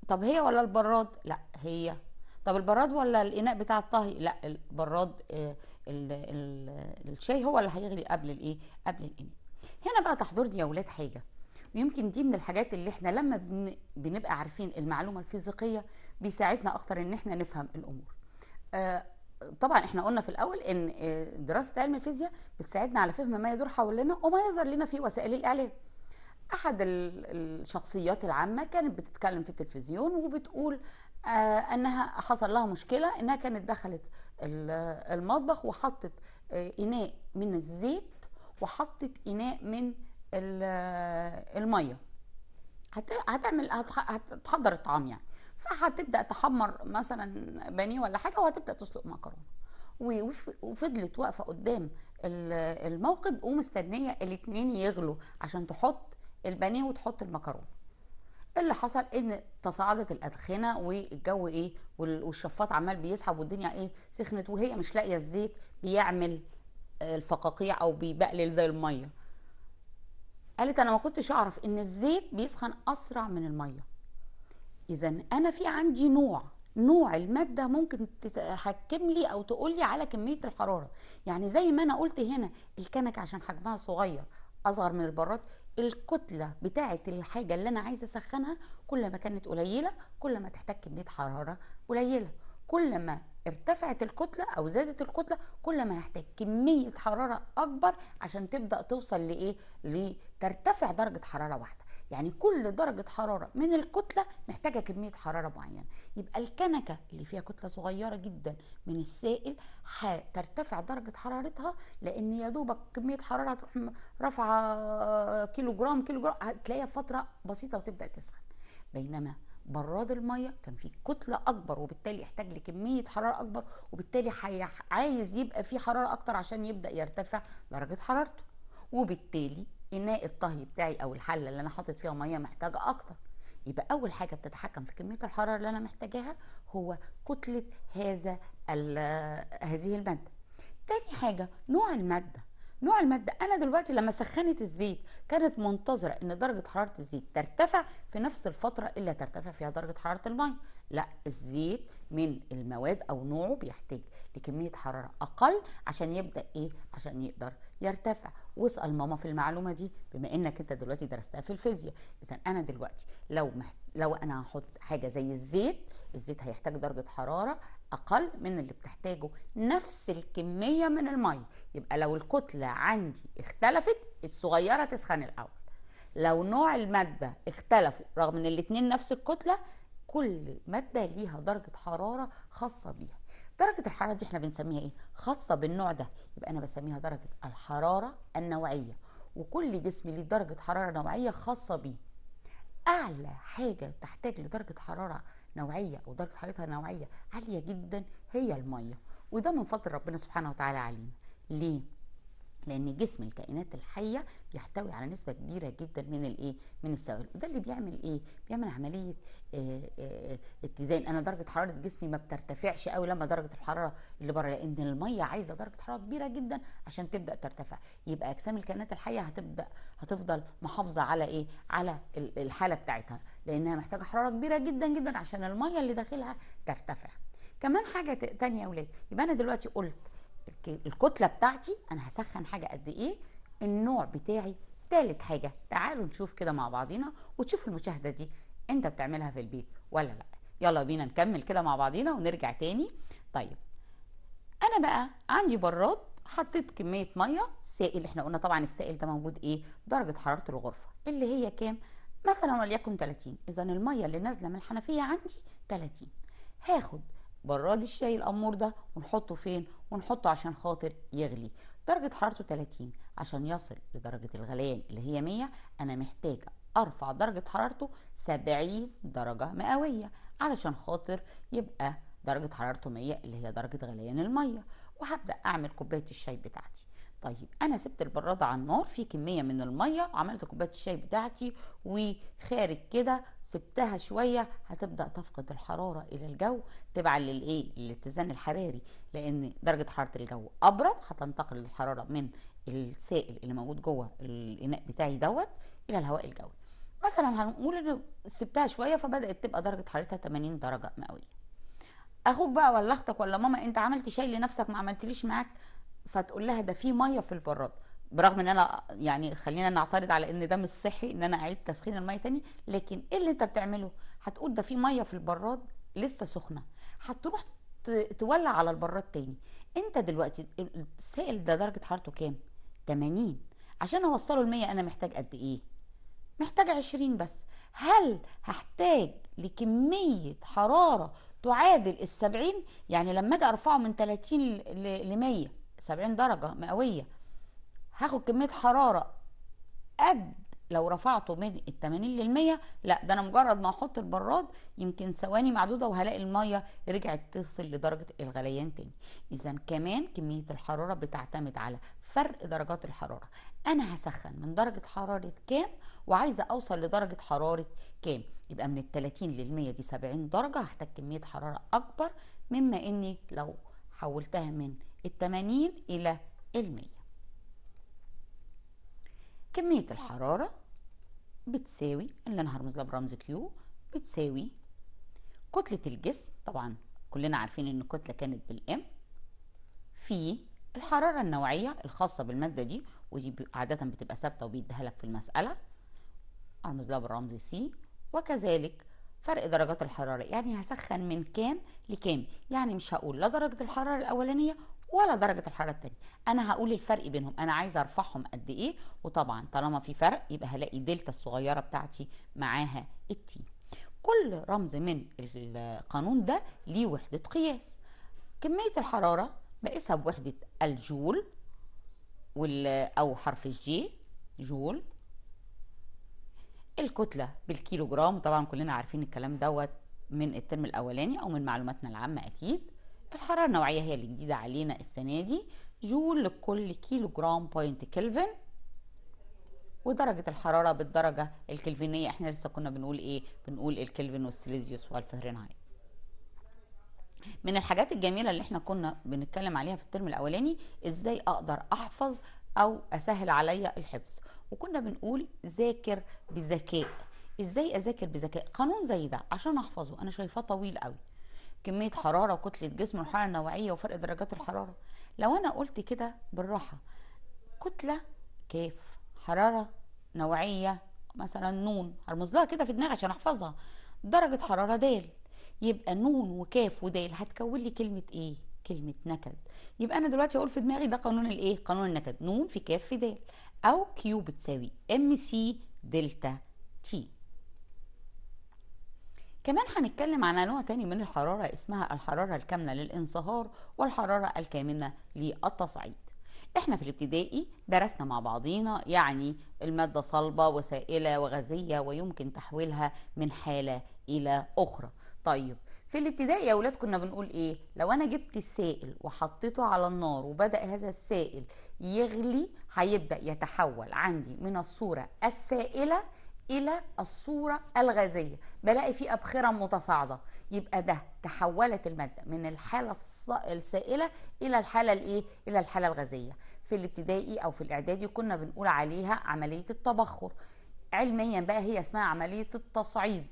طب هي ولا البراد؟ لا هي. طب البراد ولا الإناء بتاع الطهي؟ لا البراد آه، ال- ال- الشاي هو اللي هيغلي قبل الإيه؟ قبل الإناء. هنا بقى تحضر دي يا ولاد حاجة. ويمكن دي من الحاجات اللي إحنا لما بن- بنبقى عارفين المعلومة الفيزيقية بيساعدنا أكتر إن إحنا نفهم الأمور. آه، طبعا إحنا قلنا في الأول إن آه، دراسة علم الفيزياء بتساعدنا على فهم ما يدور حوالينا وما يظهر لنا في وسائل الإعلام. أحد ال- الشخصيات العامة كانت بتتكلم في التلفزيون وبتقول آه إنها حصل لها مشكلة إنها كانت دخلت ال- المطبخ وحطت آه إناء من الزيت وحطت إناء من ال- المية. هت- هتعمل هتح- هتحضر الطعام يعني. فهتبدا تحمر مثلا بانيه ولا حاجة وهتبدأ تسلق مكرونة. وفضلت واقفة قدام ال- الموقد ومستنية الاتنين يغلوا عشان تحط البانيه وتحط المكرونة. اللي حصل إن تصاعدت الأدخنة والجو إيه وال- والشفاط عمال بيسحب والدنيا إيه سخنت وهي مش لاقية الزيت بيعمل الفقاقيع أو بيبقلل زي المية. قالت أنا ما كنتش أعرف إن الزيت بيسخن أسرع من المية. اذا أنا في عندي نوع نوع المادة ممكن تتحكم لي أو تقول لي على كمية الحرارة. يعني زي ما أنا قلت هنا الكنكة عشان حجمها صغير أصغر من البراد الكتلة بتاعة الحاجة اللي أنا عايزة أسخنها كل ما كانت قليلة كل ما تحتاج كمية حرارة قليلة. كل ما ارتفعت الكتلة أو زادت الكتلة كل ما هحتاج كمية حرارة أكبر عشان تبدأ توصل لإيه؟ لترتفع درجة حرارة واحدة. يعني كل درجة حرارة من الكتلة محتاجة كمية حرارة معينة. يبقى الكنكة اللي فيها كتلة صغيرة جدا من السائل هترتفع درجة حرارتها لأن يا دوبك كمية حرارة هتروح رافعة كيلو جرام كيلو جرام هتلاقيها فترة بسيطة وتبدأ تسخن. بينما براد المية كان فيه كتلة أكبر وبالتالي يحتاج لكمية حرارة أكبر وبالتالي عايز يبقى فيه حرارة أكتر عشان يبدأ يرتفع درجة حرارته. وبالتالي اناء الطهي بتاعي أو الحلة اللي أنا حاطط فيها مية محتاجة أكتر. يبقى أول حاجة بتتحكم في كمية الحرارة اللي أنا محتاجاها هو كتلة هذا هذه المادة. تاني حاجة نوع المادة. نوع المادة. أنا دلوقتي لما سخنت الزيت كانت منتظرة إن درجة حرارة الزيت ترتفع في نفس الفترة اللي ترتفع فيها درجة حرارة المية لا الزيت من المواد أو نوعه بيحتاج لكمية حرارة أقل عشان يبدأ إيه؟ عشان يقدر يرتفع. واسأل ماما في المعلومة دي بما إنك أنت دلوقتي درستها في الفيزياء. إذا أنا دلوقتي لو محت... لو أنا هحط حاجة زي الزيت الزيت هيحتاج درجة حرارة أقل من اللي بتحتاجه نفس الكمية من المية يبقى لو الكتلة عندي اختلفت الصغيرة تسخن الأول. لو نوع المادة اختلفوا رغم إن الاتنين نفس الكتلة كل مادة ليها درجة حرارة خاصة بيها. درجة الحرارة دي إحنا بنسميها إيه؟ خاصة بالنوع ده. يبقى أنا بسميها درجة الحرارة النوعية. وكل جسم ليه درجة حرارة نوعية خاصة بيه. أعلى حاجة تحتاج لدرجة حرارة نوعية أو درجة حرارتها نوعية عالية جدا هي المية وده من فضل ربنا سبحانه وتعالى علينا ليه؟ لأن جسم الكائنات الحية بيحتوي على نسبة كبيرة جدا من الإيه؟ من السوائل. وده اللي بيعمل إيه؟ بيعمل عملية آه، آه، اتزان. أنا درجة حرارة جسمي ما بترتفعش قوي لما درجة الحرارة اللي بره لأن المية عايزة درجة حرارة كبيرة جدا عشان تبدأ ترتفع. يبقى أجسام الكائنات الحية هتبدأ هتفضل محافظة على إيه؟ على ال- الحالة بتاعتها لأنها محتاجة حرارة كبيرة جدا جدا عشان المية اللي داخلها ترتفع. كمان حاجة تانية يا ولاد يبقى أنا دلوقتي قلت الكتلة بتاعتي أنا هسخن حاجة قد إيه؟ النوع بتاعي تالت حاجة. تعالوا نشوف كده مع بعضينا وتشوف المشاهدة دي. أنت بتعملها في البيت ولا لأ؟ يلا بينا نكمل كده مع بعضينا ونرجع تاني. طيب أنا بقى عندي براد حطيت كمية مية. سائل إحنا قلنا طبعا السائل ده موجود إيه؟ درجة حرارة الغرفة اللي هي كام؟ مثلا وليكن 30 اذا المية اللي نازلة من الحنفية عندي 30 هاخد براد الشاي الأمور ده ونحطه فين؟ ونحطه عشان خاطر يغلي. درجة حرارته 30 عشان يصل لدرجة الغليان اللي هي 100 أنا محتاجه أرفع درجة حرارته 70 درجة مئوية علشان خاطر يبقى درجة حرارته 100 اللي هي درجة غليان المية. وهبدأ أعمل كوباية الشاي بتاعتي. طيب أنا سبت البراده على النار في كمية من المية وعملت كوباية الشاي بتاعتي وخارج كده سبتها شوية هتبدأ تفقد الحرارة إلى الجو تبعا للإيه؟ للاتزان الحراري لأن درجة حرارة الجو أبرد هتنتقل الحرارة من السائل اللي موجود جوه الإناء بتاعي دوت إلى الهواء الجوي. مثلا هنقول ان سبتها شوية فبدأت تبقى درجة حرارتها 80 درجة مئوية. أخوك بقى ولا أختك ولا ماما أنت عملت شاي لنفسك ما عملتليش معاك؟ فتقول لها ده في ميه في البراد برغم إن أنا يعني خلينا نعترض على إن ده مش صحي إن أنا أعيد تسخين الميه تاني لكن إيه اللي أنت بتعمله؟ هتقول ده في ميه في البراد لسه سخنة. هتروح تولع على البراد تاني. أنت دلوقتي السائل ده درجة حرارته كام؟ 80 عشان أوصله ل 100 أنا محتاج قد إيه؟ محتاج 20 بس. هل هحتاج لكمية حرارة تعادل السبعين؟ يعني لما أجي أرفعه من 30 ل 100 70 درجة مئوية. هاخد كمية حرارة قد لو رفعته من ال 80 لل 100 لا ده أنا مجرد ما أحط البراد يمكن ثواني معدودة وهلاقي المية رجعت تصل لدرجة الغليان تاني. إذا كمان كمية الحرارة بتعتمد على فرق درجات الحرارة. أنا هسخن من درجة حرارة كام وعايزة أوصل لدرجة حرارة كام؟ يبقى من ال 30 لل 100 دي 70 درجة. هحتاج كمية حرارة أكبر مما إني لو حولتها من ال 80 إلى ال 100 كمية الحرارة بتساوي اللي أنا هرمز لها برمز Q بتساوي كتلة الجسم. طبعا كلنا عارفين إن الكتلة كانت بال M. في الحرارة النوعية الخاصة بالمادة دي ودي عادة بتبقى ثابتة وبيديها لك في المسألة ارمز لها بالرمز C وكذلك فرق درجات الحرارة يعني هسخن من كام لكام؟ يعني مش هقول لا درجة الحرارة الأولانية ولا درجة الحرارة التانية. أنا هقول الفرق بينهم أنا عايزة أرفعهم قد إيه وطبعا طالما في فرق يبقى هلاقي دلتا الصغيرة بتاعتي معاها ال T. كل رمز من القانون ده ليه وحدة قياس. كمية الحرارة بقيسها بوحدة الجول أو حرف ال J جول الكتلة بالكيلو جرام طبعا كلنا عارفين الكلام دوت من الترم الأولاني أو من معلوماتنا العامة أكيد. الحرارة النوعية هي اللي جديدة علينا السنة دي. جول لكل كيلو جرام point كلفن ودرجة الحرارة بالدرجة الكلفينية إحنا لسه كنا بنقول إيه؟ بنقول الكلفن والسيليزيوس والفهرنهايت من الحاجات الجميلة اللي إحنا كنا بنتكلم عليها في الترم الأولاني إزاي أقدر أحفظ أو أسهل عليا الحفظ. وكنا بنقول ذاكر بذكاء. إزاي أذاكر بذكاء؟ قانون زي ده عشان أحفظه. أنا شايفاه طويل قوي. كمية حرارة وكتلة جسم والحرارة النوعية وفرق درجات الحرارة. لو أنا قلت كده بالراحة كتلة كاف حرارة نوعية مثلا نون. هرمز لها كده في دماغي عشان أحفظها. درجة حرارة دال. يبقى نون وكاف ودال. هتكون لي كلمة إيه؟ كلمة نكد. يبقى أنا دلوقتي أقول في دماغي ده قانون الإيه؟ قانون النكد. نون في كاف في دال. أو Q بتساوي C delta T كمان هنتكلم عن نوع تاني من الحرارة اسمها الحرارة الكامنة للانصهار والحرارة الكامنة للتصعيد. إحنا في الابتدائي درسنا مع بعضينا يعني المادة صلبة وسائلة وغازية ويمكن تحويلها من حالة إلى أخرى. طيب في الابتدائي يا ولاد كنا بنقول إيه؟ لو أنا جبت السائل وحطيته على النار وبدأ هذا السائل يغلي هيبدأ يتحول عندي من الصورة السائلة إلى الصورة الغازية. بلاقي فيه أبخرة متصاعدة. يبقى ده تحولت المادة من الحالة الص- السائلة إلى الحالة الإيه؟ إلى الحالة الغازية. في الابتدائي أو في الإعدادي كنا بنقول عليها عملية التبخر. علميا بقى هي اسمها عملية التصعيد.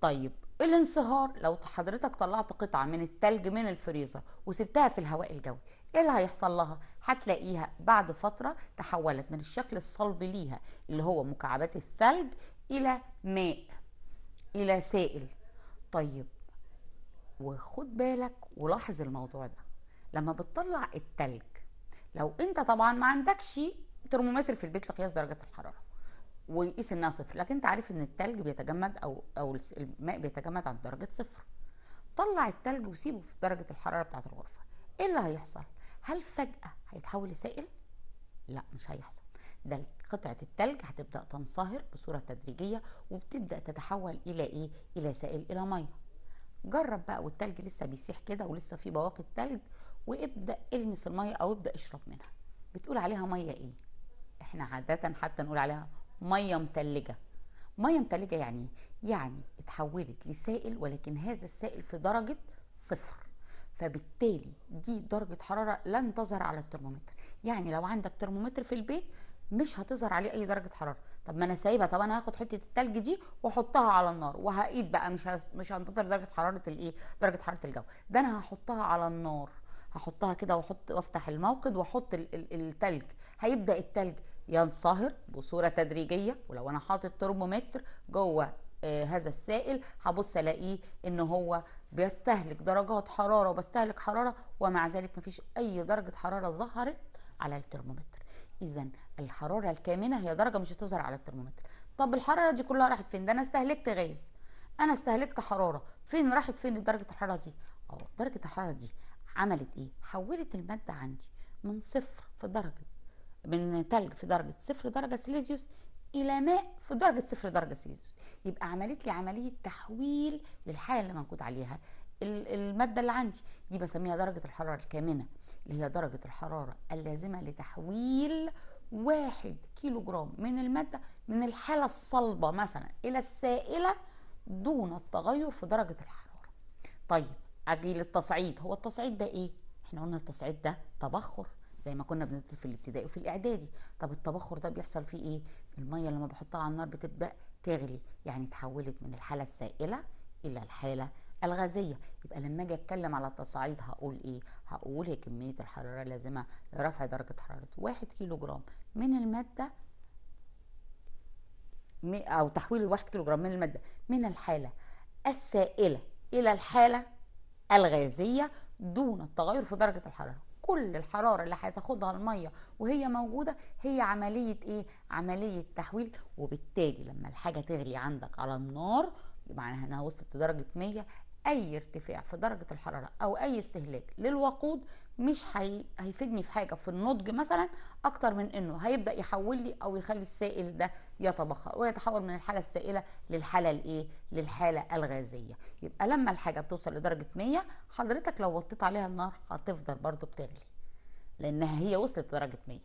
طيب الانصهار. لو حضرتك طلعت قطعة من التلج من الفريزر وسبتها في الهواء الجوي إيه اللي هيحصل لها؟ هتلاقيها بعد فترة تحولت من الشكل الصلب ليها اللي هو مكعبات الثلج إلى ماء إلى سائل. طيب وخد بالك ولاحظ الموضوع ده. لما بتطلع التلج لو أنت طبعا ما عندكش ترمومتر في البيت لقياس درجة الحرارة ويقيس انها صفر لكن انت عارف ان التلج بيتجمد أو أو الماء بيتجمد عند درجة صفر. طلع التلج وسيبه في درجة الحرارة بتاعة الغرفة. إيه اللي هيحصل؟ هل فجأة هيتحول لسائل؟ لا مش هيحصل. ده قطعة التلج هتبدأ تنصهر بصورة تدريجية وبتبدأ تتحول إلى إيه؟ إلى سائل إلى مية. جرب بقى والتلج لسه بيسيح كده ولسه في بواقي التلج وابدأ المس المية أو ابدأ اشرب منها. بتقول عليها مية إيه؟ إحنا عادة حتى نقول عليها مية متلجة. مية متلجة يعني؟ يعني اتحولت لسائل ولكن هذا السائل في درجة صفر. فبالتالي دي درجة حرارة لن تظهر على الترمومتر. يعني لو عندك ترمومتر في البيت مش هتظهر عليه أي درجة حرارة. طب ما أنا سايبها طب أنا هاخد حتة التلج دي وأحطها على النار وهقيد بقى مش مش هنتظر درجة حرارة الإيه؟ درجة حرارة الجو. ده أنا هحطها على النار. هحطها كده وأحط وأفتح الموقد وأحط ال- ال- التلج. هيبدأ التلج ينصهر بصورة تدريجية ولو أنا حاطط ترمومتر جوه آه، هذا السائل هبص ألاقيه إن هو بيستهلك درجات حرارة وبستهلك حرارة ومع ذلك مفيش أي درجة حرارة ظهرت على الترمومتر. اذا الحرارة الكامنة هي درجة مش هتظهر على الترمومتر. طب الحرارة دي كلها راحت فين؟ ده أنا استهلكت غاز. أنا استهلكت حرارة. فين راحت؟ فين درجة الحرارة دي؟ آه درجة الحرارة دي عملت إيه؟ حولت المادة عندي من صفر في درجة. من تلج في درجة صفر درجة سيليزيوس إلى ماء في درجة صفر درجة سيليزيوس. يبقى عملت لي عملية تحويل للحالة اللي موجود عليها. ال- المادة اللي عندي دي بسميها درجة الحرارة الكامنة اللي هي درجة الحرارة اللازمة لتحويل واحد كيلو جرام من المادة من الحالة الصلبة مثلا إلى السائلة دون التغير في درجة الحرارة. طيب أجي للتصعيد. هو التصعيد ده إيه؟ إحنا قلنا التصعيد ده تبخر. زي ما كنا بندرس في الابتدائي وفي الإعدادي. طب التبخر ده بيحصل فيه إيه؟ المية لما بحطها على النار بتبدأ تغلي يعني اتحولت من الحالة السائلة إلى الحالة الغازية. يبقى لما أجي أتكلم على التصعيد هقول إيه؟ هقول هي كمية الحرارة اللازمه لرفع درجة حرارة واحد كيلو جرام من المادة أو تحويل الواحد كيلو جرام من المادة من الحالة السائلة إلى الحالة الغازية دون التغير في درجة الحرارة. كل الحرارة اللي هتاخدها المية وهي موجودة هي عملية إيه؟ عملية تحويل. وبالتالي لما الحاجة تغلي عندك على النار معناها إنها وصلت لدرجة 100 أي ارتفاع في درجة الحرارة أو أي استهلاك للوقود مش هي... هيفيدني في حاجة في النضج مثلا أكتر من إنه هيبدأ يحول لي أو يخلي السائل ده يتبخر ويتحول من الحالة السائلة للحالة الإيه؟ للحالة الغازية. يبقى لما الحاجة بتوصل لدرجة 100 حضرتك لو وطيت عليها النار هتفضل برضو بتغلي لأنها هي وصلت لدرجة 100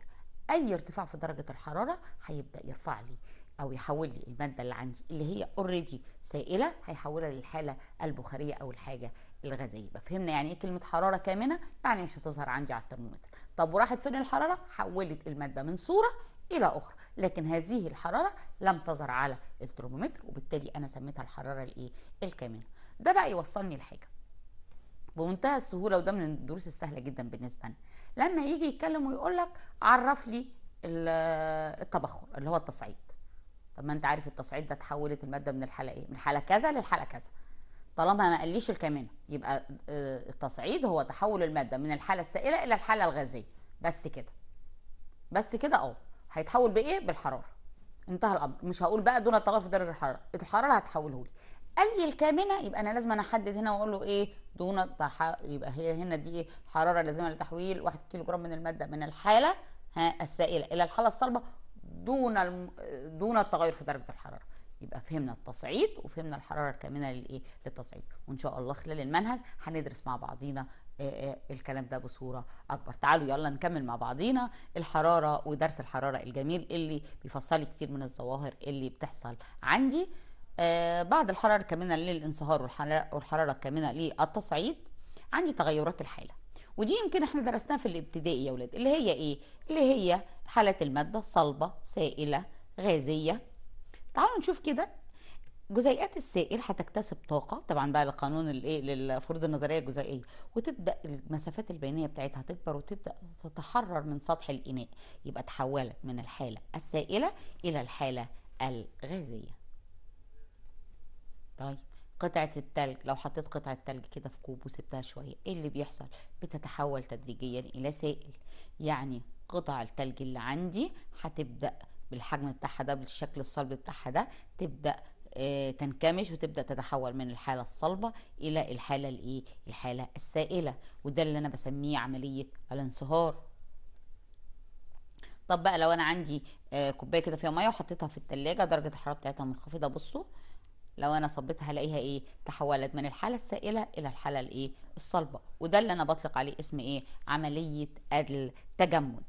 أي ارتفاع في درجة الحرارة هيبدأ يرفع لي أو يحول لي المادة اللي عندي اللي هي اوريدي سائلة هيحولها للحالة البخارية أو الحاجة الغازيه يبقى فهمنا يعني إيه كلمة حرارة كامنة؟ يعني مش هتظهر عندي على الترمومتر. طب وراحت فين الحرارة؟ حولت المادة من صورة إلى أخرى. لكن هذه الحرارة لم تظهر على الترمومتر وبالتالي أنا سميتها الحرارة الإيه؟ الكامنة. ده بقى يوصلني لحاجة. بمنتهى السهولة وده من الدروس السهلة جدا بالنسبة لنا. لما يجي يتكلم ويقول لك عرف لي ال- التبخر اللي هو التصعيد. طب ما أنت عارف التصعيد ده تحولت المادة من الحالة إيه؟ من حالة كذا للحالة كذا. طالما ما قاليش الكامنه يبقى آه، التصعيد هو تحول المادة من الحالة السائلة إلى الحالة الغازية. بس كده. بس كده آه هيتحول بإيه؟ بالحرارة. انتهى الأمر. مش هقول بقى دون التغير في درجة الحرارة. الحرارة هتحوله لي. قال لي الكامنه يبقى أنا لازم أحدد هنا وأقول له إيه؟ دون تح... يبقى هي هنا دي إيه؟ حرارة لازمة لتحويل 1 كيلو جرام من المادة من الحالة ها السائلة إلى الحالة الصلبة دون الم... دون التغير في درجة الحرارة. يبقى فهمنا التصعيد وفهمنا الحرارة الكامنة للإيه؟ للتصعيد. وإن شاء الله خلال المنهج هندرس مع بعضينا آه، آه، الكلام ده بصورة أكبر. تعالوا يلا نكمل مع بعضينا الحرارة ودرس الحرارة الجميل اللي بيفصل كتير من الظواهر اللي بتحصل عندي. آه، بعد الحرارة الكامنة للانصهار والحرارة الكامنة للتصعيد عندي تغيرات الحالة. ودي يمكن إحنا درسناها في الابتدائي يا ولاد اللي هي إيه؟ اللي هي حالات المادة صلبة سائلة غازية تعالوا نشوف كده. جزيئات السائل هتكتسب طاقة طبعا بقى لقانون الإيه للفروض النظرية الجزيئيه وتبدأ المسافات البينية بتاعتها تكبر وتبدأ تتحرر من سطح الاناء يبقى تحولت من الحالة السائلة إلى الحالة الغازية. طيب قطعة التلج لو حطيت قطعة تلج كده في كوب وسبتها شوية إيه اللي بيحصل؟ بتتحول تدريجيا إلى سائل. يعني قطع التلج اللي عندي هتبدأ بالحجم بتاعها ده بالشكل الصلب بتاعها ده تبدأ آه، تنكمش وتبدأ تتحول من الحالة الصلبة إلى الحالة الإيه؟ الحالة السائلة. وده اللي أنا بسميه عملية الانصهار. طب بقى لو أنا عندي آه، كوباية كده فيها مية وحطيتها في التلاجة درجة الحرارة بتاعتها منخفضة بصوا لو أنا صبيتها هلاقيها إيه؟ تحولت من الحالة السائلة إلى الحالة الإيه؟ الصلبة. وده اللي أنا بطلق عليه اسم إيه؟ عملية التجمد.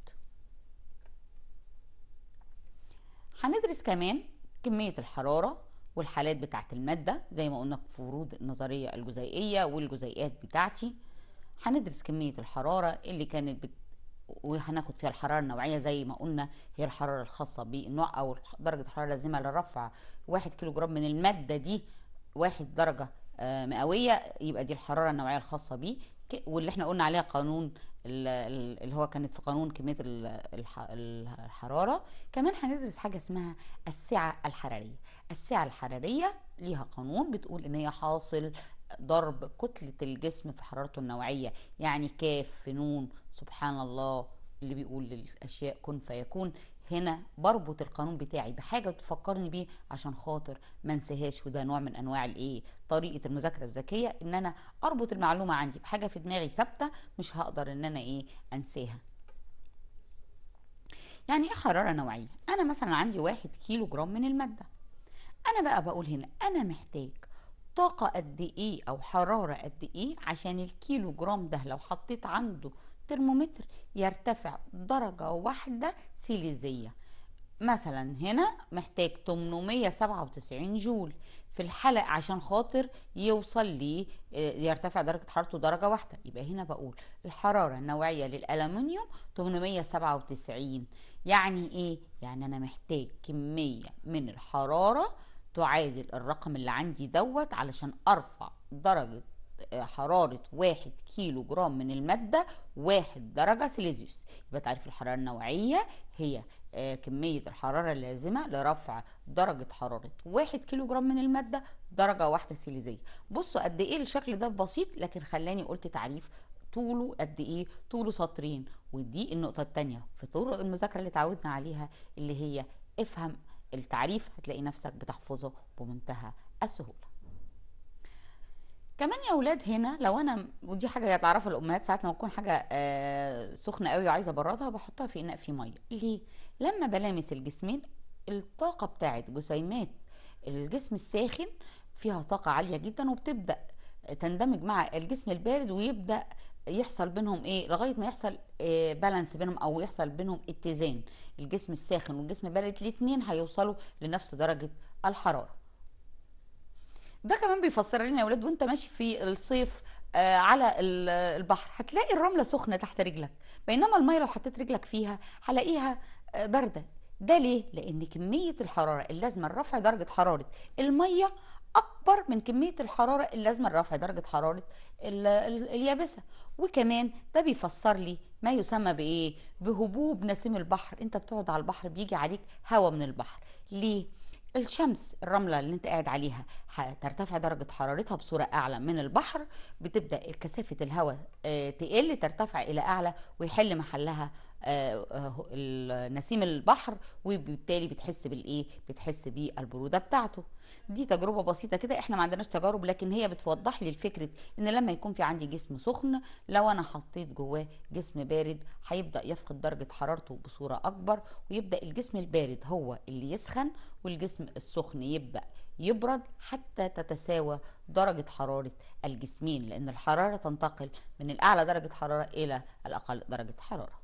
هندرس كمان كمية الحرارة والحالات بتاعة المادة زي ما قلنا في فروض النظرية الجزيئية والجزيئات بتاعتي. هندرس كمية الحرارة اللي كانت بت... وهناخد فيها الحرارة النوعية زي ما قلنا هي الحرارة الخاصة بالنوع أو درجة الحراره اللازمه لرفع واحد كيلو جرام من المادة دي واحد درجة آه، مئوية يبقى دي الحرارة النوعية الخاصة بيه. واللي إحنا قلنا عليها قانون ال- ال- اللي هو كانت في قانون كمية ال- الح- الحرارة. كمان هندرس حاجة اسمها السعة الحرارية. السعة الحرارية ليها قانون بتقول إن هي حاصل ضرب كتلة الجسم في حرارته النوعية يعني كاف في نون سبحان الله اللي بيقول للأشياء كن فيكون. هنا بربط القانون بتاعي بحاجة بتفكرني بيه عشان خاطر ما انساهاش وده نوع من أنواع الايه طريقة المذاكرة الذكية إن أنا أربط المعلومة عندي بحاجة في دماغي ثابتة مش هقدر إن أنا إيه أنساها. يعني إيه حرارة نوعية؟ أنا مثلا عندي واحد كيلو جرام من المادة. أنا بقى بقول هنا أنا محتاج طاقة قد إيه أو حرارة قد إيه عشان الكيلو جرام ده لو حطيت عنده ترمومتر يرتفع درجة واحدة سيليزية. مثلا هنا محتاج 897 جول. في الحلق عشان خاطر يوصل لي آه، يرتفع درجة حرارته درجة واحدة. يبقى هنا بقول الحرارة النوعية للألمنيوم 897 يعني إيه؟ يعني أنا محتاج كمية من الحرارة تعادل الرقم اللي عندي دوت علشان أرفع درجة حرارة واحد كيلو جرام من المادة واحد درجة سيليزيوس. يبقى تعريف الحرارة النوعية هي آه، كمية الحرارة اللازمة لرفع درجة حرارة واحد كيلو جرام من المادة درجة واحدة سيليزية. بصوا قد إيه الشكل ده بسيط لكن خلاني قلت تعريف طوله قد إيه طوله سطرين. ودي النقطة التانية في طرق المذاكرة اللي اتعودنا عليها اللي هي افهم التعريف هتلاقي نفسك بتحفظه بمنتهى السهولة. كمان يا أولاد هنا لو أنا ودي حاجة تعرفها الأمهات ساعات لما تكون حاجة آه، سخنة قوي وعايزة أبردها بحطها في اناء فيه مية. ليه؟ لما بلامس الجسمين الطاقة بتاعت جسيمات الجسم الساخن فيها طاقة عالية جدا وبتبدأ تندمج مع الجسم البارد ويبدأ يحصل بينهم إيه؟ لغاية ما يحصل آه، بالانس بينهم أو يحصل بينهم اتزان. الجسم الساخن والجسم البارد الاثنين هيوصلوا لنفس درجة الحرارة. ده كمان بيفسر لنا يا ولاد وانت ماشي في الصيف آه، على ال- البحر هتلاقي الرملة سخنة تحت رجلك بينما المية لو حطيت رجلك فيها هلاقيها آه، باردة. ده ليه؟ لأن كمية الحرارة اللازمه لرفع درجة حرارة المية أكبر من كمية الحرارة اللازمه لرفع درجة حرارة ال- ال- اليابسة. وكمان ده بيفسر لي ما يسمى بإيه؟ بهبوب نسيم البحر. انت بتقعد على البحر بيجي عليك هواء من البحر. ليه؟ الشمس الرملة اللي انت قاعد عليها هترتفع درجة حرارتها بصورة أعلى من البحر بتبدأ كثافة الهواء آه، تقل ترتفع إلى أعلى ويحل محلها آه، آه، نسيم البحر وبالتالي بتحس بالإيه؟ بتحس بالبرودة بتاعته. دي تجربة بسيطة كده إحنا ما عندناش تجارب لكن هي بتوضح لي الفكرة إن لما يكون في عندي جسم سخن لو أنا حطيت جواه جسم بارد هيبدأ يفقد درجة حرارته بصورة أكبر ويبدأ الجسم البارد هو اللي يسخن والجسم السخن يبدأ يبرد حتى تتساوى درجة حرارة الجسمين لأن الحرارة تنتقل من الأعلى درجة حرارة إلى الأقل درجة حرارة.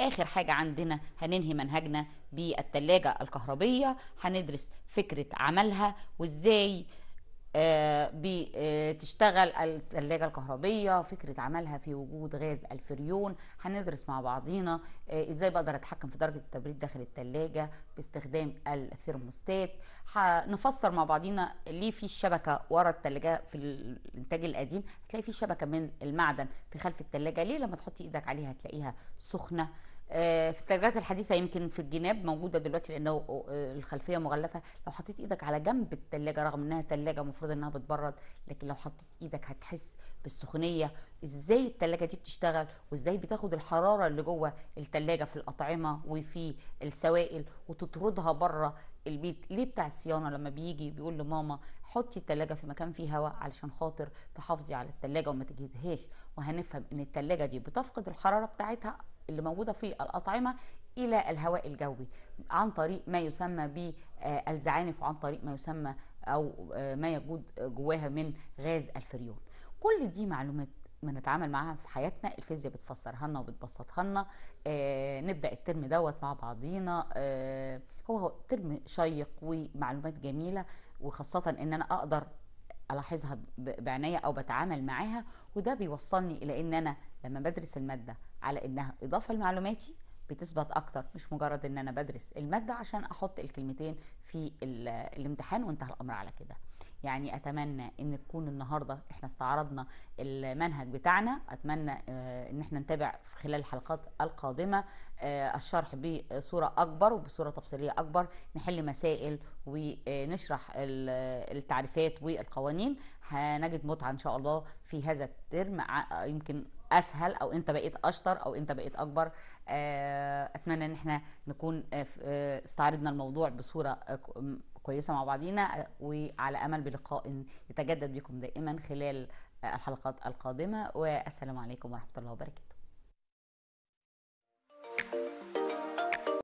آخر حاجة عندنا هننهي منهجنا بالتلاجة الكهربية هندرس فكرة عملها وإزاي بتشتغل الثلاجة الكهربية فكرة عملها في وجود غاز الفريون. هندرس مع بعضينا آه، إزاي بقدر أتحكم في درجة التبريد داخل الثلاجة باستخدام الثرموستات هنفسر مع بعضينا ليه في الشبكة ورا الثلاجة في الإنتاج القديم. هتلاقي في شبكة من المعدن في خلف الثلاجة ليه لما تحطي إيدك عليها هتلاقيها سخنة؟ آه، في الثلاجات الحديثة يمكن في الجناب موجودة دلوقتي لأنه آه، الخلفية مغلفة. لو حطيت إيدك على جنب الثلاجه رغم إنها ثلاجه المفروض إنها بتبرد لكن لو حطيت إيدك هتحس بالسخونية. إزاي الثلاجه دي بتشتغل؟ وإزاي بتاخد الحرارة اللي جوه الثلاجه في الأطعمة وفي السوائل وتطردها بره البيت؟ ليه بتاع الصيانة لما بيجي بيقول لماما حطي التلاجة في مكان فيه هواء علشان خاطر تحافظي على التلاجة وما تجهدهاش؟ وهنفهم إن التلاجة دي بتفقد الحرارة بتاعتها اللي موجودة في الأطعمة إلى الهواء الجوي عن طريق ما يسمى بالزعانف وعن طريق ما يسمى أو آه، ما يوجد جواها من غاز الفريون. كل دي معلومات بنتعامل معاها في حياتنا الفيزياء بتفسرها لنا وبتبسطها لنا آه نبدأ الترم دوت مع بعضينا آه هو ترم شيق ومعلومات جميلة وخاصة إن أنا أقدر ألاحظها ب- بعناية أو بتعامل معاها وده بيوصلني إلى إن أنا لما بدرس المادة على إنها إضافة لمعلوماتي بتثبت أكتر مش مجرد إن أنا بدرس المادة عشان أحط الكلمتين في ال- الامتحان وانتهى الأمر على كده. يعني أتمنى إن تكون النهارده إحنا استعرضنا المنهج بتاعنا أتمنى آه، إن إحنا نتابع في خلال الحلقات القادمة آه، الشرح بصورة أكبر وبصورة تفصيلية أكبر نحل مسائل ونشرح ال- التعريفات والقوانين. هنجد متعة إن شاء الله في هذا الترم يمكن أسهل أو أنت بقيت أشطر أو أنت بقيت أكبر. آه، أتمنى إن إحنا نكون آه، آه، استعرضنا الموضوع بصورة كويسة مع بعضينا وعلى أمل بلقاء يتجدد بكم دائما خلال الحلقات القادمة. والسلام عليكم ورحمة الله وبركاته.